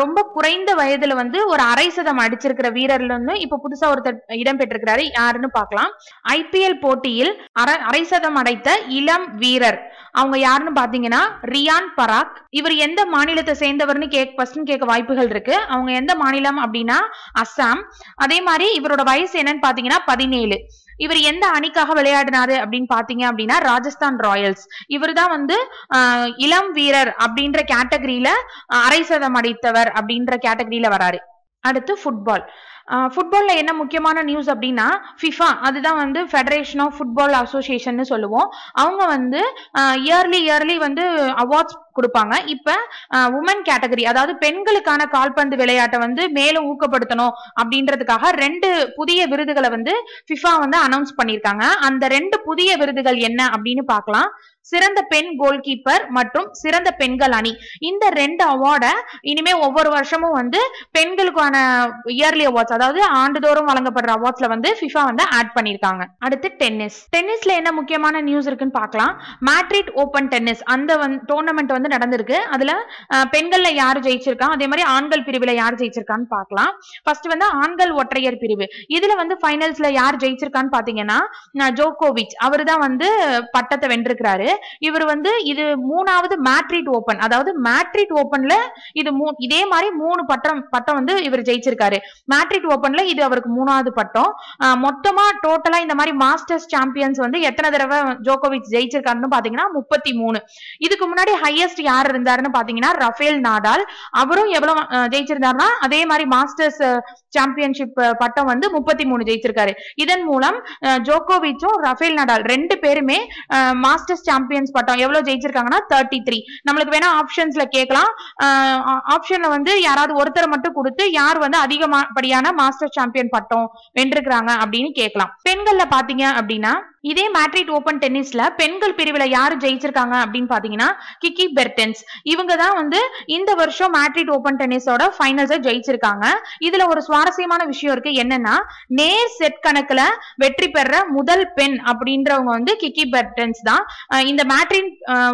Speaker 5: ரொம்ப குறைந்த வயதுல வந்து ஒரு அரை சதம் அடிச்சிருக்கிற வீரர்ல இருந்து இப்ப புதுசா ஒருத்தர் இடம்பெற்றிருக்கிறாரு யாருன்னு பார்க்கலாம் ஐபிஎல் போட்டியில் அரை அரை சதம் அடைத்த இளம் வீரர். அவங்க யாருன்னு பாத்தீங்கன்னா ரியான் பராக். இவர் எந்த மாநிலத்தை சேர்ந்தவர்னு கேக் கொஸ்டின் கேட்க வாய்ப்புகள் இருக்கு. அவங்க எந்த மாநிலம் அப்படின்னா அஸ்ஸாம். அதே மாதிரி இவரோட வயசு என்னன்னு பாத்தீங்கன்னா பதினேழு. இவர் எந்த அணிக்காக விளையாடினாரு அப்படின்னு பாத்தீங்க அப்படின்னா ராஜஸ்தான் ராயல்ஸ். இவர் தான் வந்து இளம் வீரர் அப்படின்ற கேட்டகரியில அரை சதம் அடித்தவர் அப்படின்ற கேட்டகரியில வராரு. அடுத்து ஃபுட்பால் ஃபுட்பால்ல என்ன முக்கியமான நியூஸ் அப்படின்னா ஃபிஃபா அதுதான் வந்து ஃபெடரேஷன் ஆஃப் ஃபுட்பால் அசோசியேஷன் சொல்லுவோம். அவங்க வந்து இயர்லி இயர்லி வந்து அவார்ட்ஸ் கொடுப்பாங்க. இப்ப உமன் கேட்டகரி அதாவது பெண்களுக்கான கால்பந்து விளையாட்டை வந்து மேலும் ஊக்கப்படுத்தணும் அப்படின்றதுக்காக ரெண்டு புதிய விருதுகளை வந்து ஃபிஃபா வந்து அனௌன்ஸ் பண்ணியிருக்காங்க. அந்த ரெண்டு புதிய விருதுகள் என்ன அப்படின்னு பார்க்கலாம். சிறந்த பெண் கோல் கீப்பர் மற்றும் சிறந்த பெண்கள் அணி. இந்த ரெண்டு அவார்டை இனிமே ஒவ்வொரு வருஷமும் வந்து பெண்களுக்கான இயர்லி அவார்ட்ஸ் அதாவது ஆண்டுதோறும் வழங்கப்படுற அவார்ட்ஸ்ல வந்து ஃபிஃபா வந்து ஆட் பண்ணியிருக்காங்க. அடுத்து டென்னிஸ் டென்னிஸ்ல என்ன முக்கியமான நியூஸ் இருக்குன்னு பார்க்கலாம். மேட்ரிட் ஓபன் டென்னிஸ் அந்த டோர்னமெண்ட் வந்து நடந்திருக்கு. அதுல பெண்கள்ல யாரு ஜெயிச்சிருக்கா? அதே மாதிரி ஆண்கள் பிரிவுல யார் ஜெயிச்சிருக்கான்னு பார்க்கலாம். ஃபர்ஸ்ட் வந்து ஆண்கள் ஒற்றையர் பிரிவு. இதுல வந்து ஃபைனல்ஸ்ல யார் ஜெயிச்சிருக்கான்னு பாத்தீங்கன்னா ஜோகோவிச் அவர் தான் வந்து பட்டத்தை வென்றிருக்கிறாரு. ஜெயிச்சிருக்காரு இவர் வந்து இது மூணாவது மேட்ரிட் ஓபன் அதாவது மேட்ரிட் ஓபன்ல இது இதே மாதிரி மூணு பட்டம் பட்டம் வந்து இவர் ஜெயிச்சிருக்காரு. மேட்ரிட் ஓபன்ல இது அவருக்கு மூணாவது பட்டம். மொத்தமா டோட்டலா இந்த மாதிரி மாஸ்டர்ஸ் சாம்பியன்ஸ் வந்து எத்தனை தடவை ஜோகோவிச் ஜெயிச்சிருக்காருன்னு பாத்தீங்கன்னா முப்பத்தி மூணு. இதுக்கு முன்னாடி ஹையஸ்ட் யார் இருந்தாருன்னு பாத்தீங்கன்னா ரஃபேல் நாடால் அவரும் எவ்வளவு ஜெயிச்சிருந்தாருன்னா அதே மாதிரி மாஸ்டர்ஸ் சாம்பியன்ஷிப் பட்டம் வந்து முப்பத்தி மூணு ஜெயிச்சிருக்காரு. இதன் மூலம் ஜோகோவிச்சும் ரஃபேல் நடால் ரெண்டு பேருமே மாஸ்டர்ஸ் சாம்பியன்ஸ் பட்டம். எவ்வளவு ஜெயிச்சிருக்காங்கன்னா தேர்ட்டி த்ரீ நம்மளுக்கு வேணா ஆப்ஷன்ஸ்ல கேட்கலாம். ஆப்ஷன்ல வந்து யாராவது ஒருத்தரை மட்டும் கொடுத்து யார் வந்து அதிகப்படியான மாஸ்டர் சாம்பியன் பட்டம் வென்றிருக்கிறாங்க அப்படின்னு கேட்கலாம். பெண்கள்ல பாத்தீங்க அப்படின்னா இதே மேட்ரிட் ஓபன் டென்னிஸ்ல பெண்கள் பிரிவுல யாரு ஜெயிச்சிருக்காங்க அப்படின்னு பாத்தீங்கன்னா கிக்கி பெர்டென்ஸ் இவங்க தான் வந்து இந்த வருஷம் மேட்ரிட் ஓபன் டென்னிஸோட ஃபைனல்ஸை ஜெயிச்சிருக்காங்க. இதுல ஒரு சுவாரஸ்யமான விஷயம் இருக்கு. என்னன்னா நேர் செட் கணக்குல வெற்றி பெற முதல் பெண் அப்படின்றவங்க வந்து கிக்கி பெர்டென்ஸ் தான். இந்த மேட்ரின்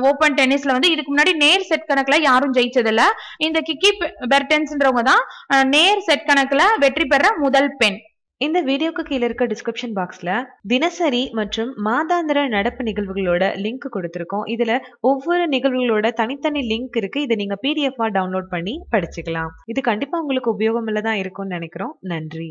Speaker 5: ஓபன் டென்னிஸ்ல வந்து இதுக்கு முன்னாடி நேர் செட் கணக்குல யாரும் ஜெயிச்சது இல்ல இந்த கிக்கி பெர்டன்ஸ்ன்றவங்க தான் நேர் செட் கணக்குல வெற்றி பெற முதல் பெண்.
Speaker 1: இந்த வீடியோக்கு கீழே இருக்க டிஸ்கிரிப்ஷன் பாக்ஸ்ல தினசரி மற்றும் மாதாந்திர நடப்பு நிகழ்வுகளோட லிங்க் கொடுத்திருக்கோம். இதுல ஒவ்வொரு நிகழ்வுகளோட தனித்தனி லிங்க் இருக்கு. இதை நீங்க பிடிஎஃபா டவுன்லோட் பண்ணி படிச்சுக்கலாம். இது கண்டிப்பா உங்களுக்கு உபயோகம் தான் இருக்கும்னு நினைக்கிறோம். நன்றி.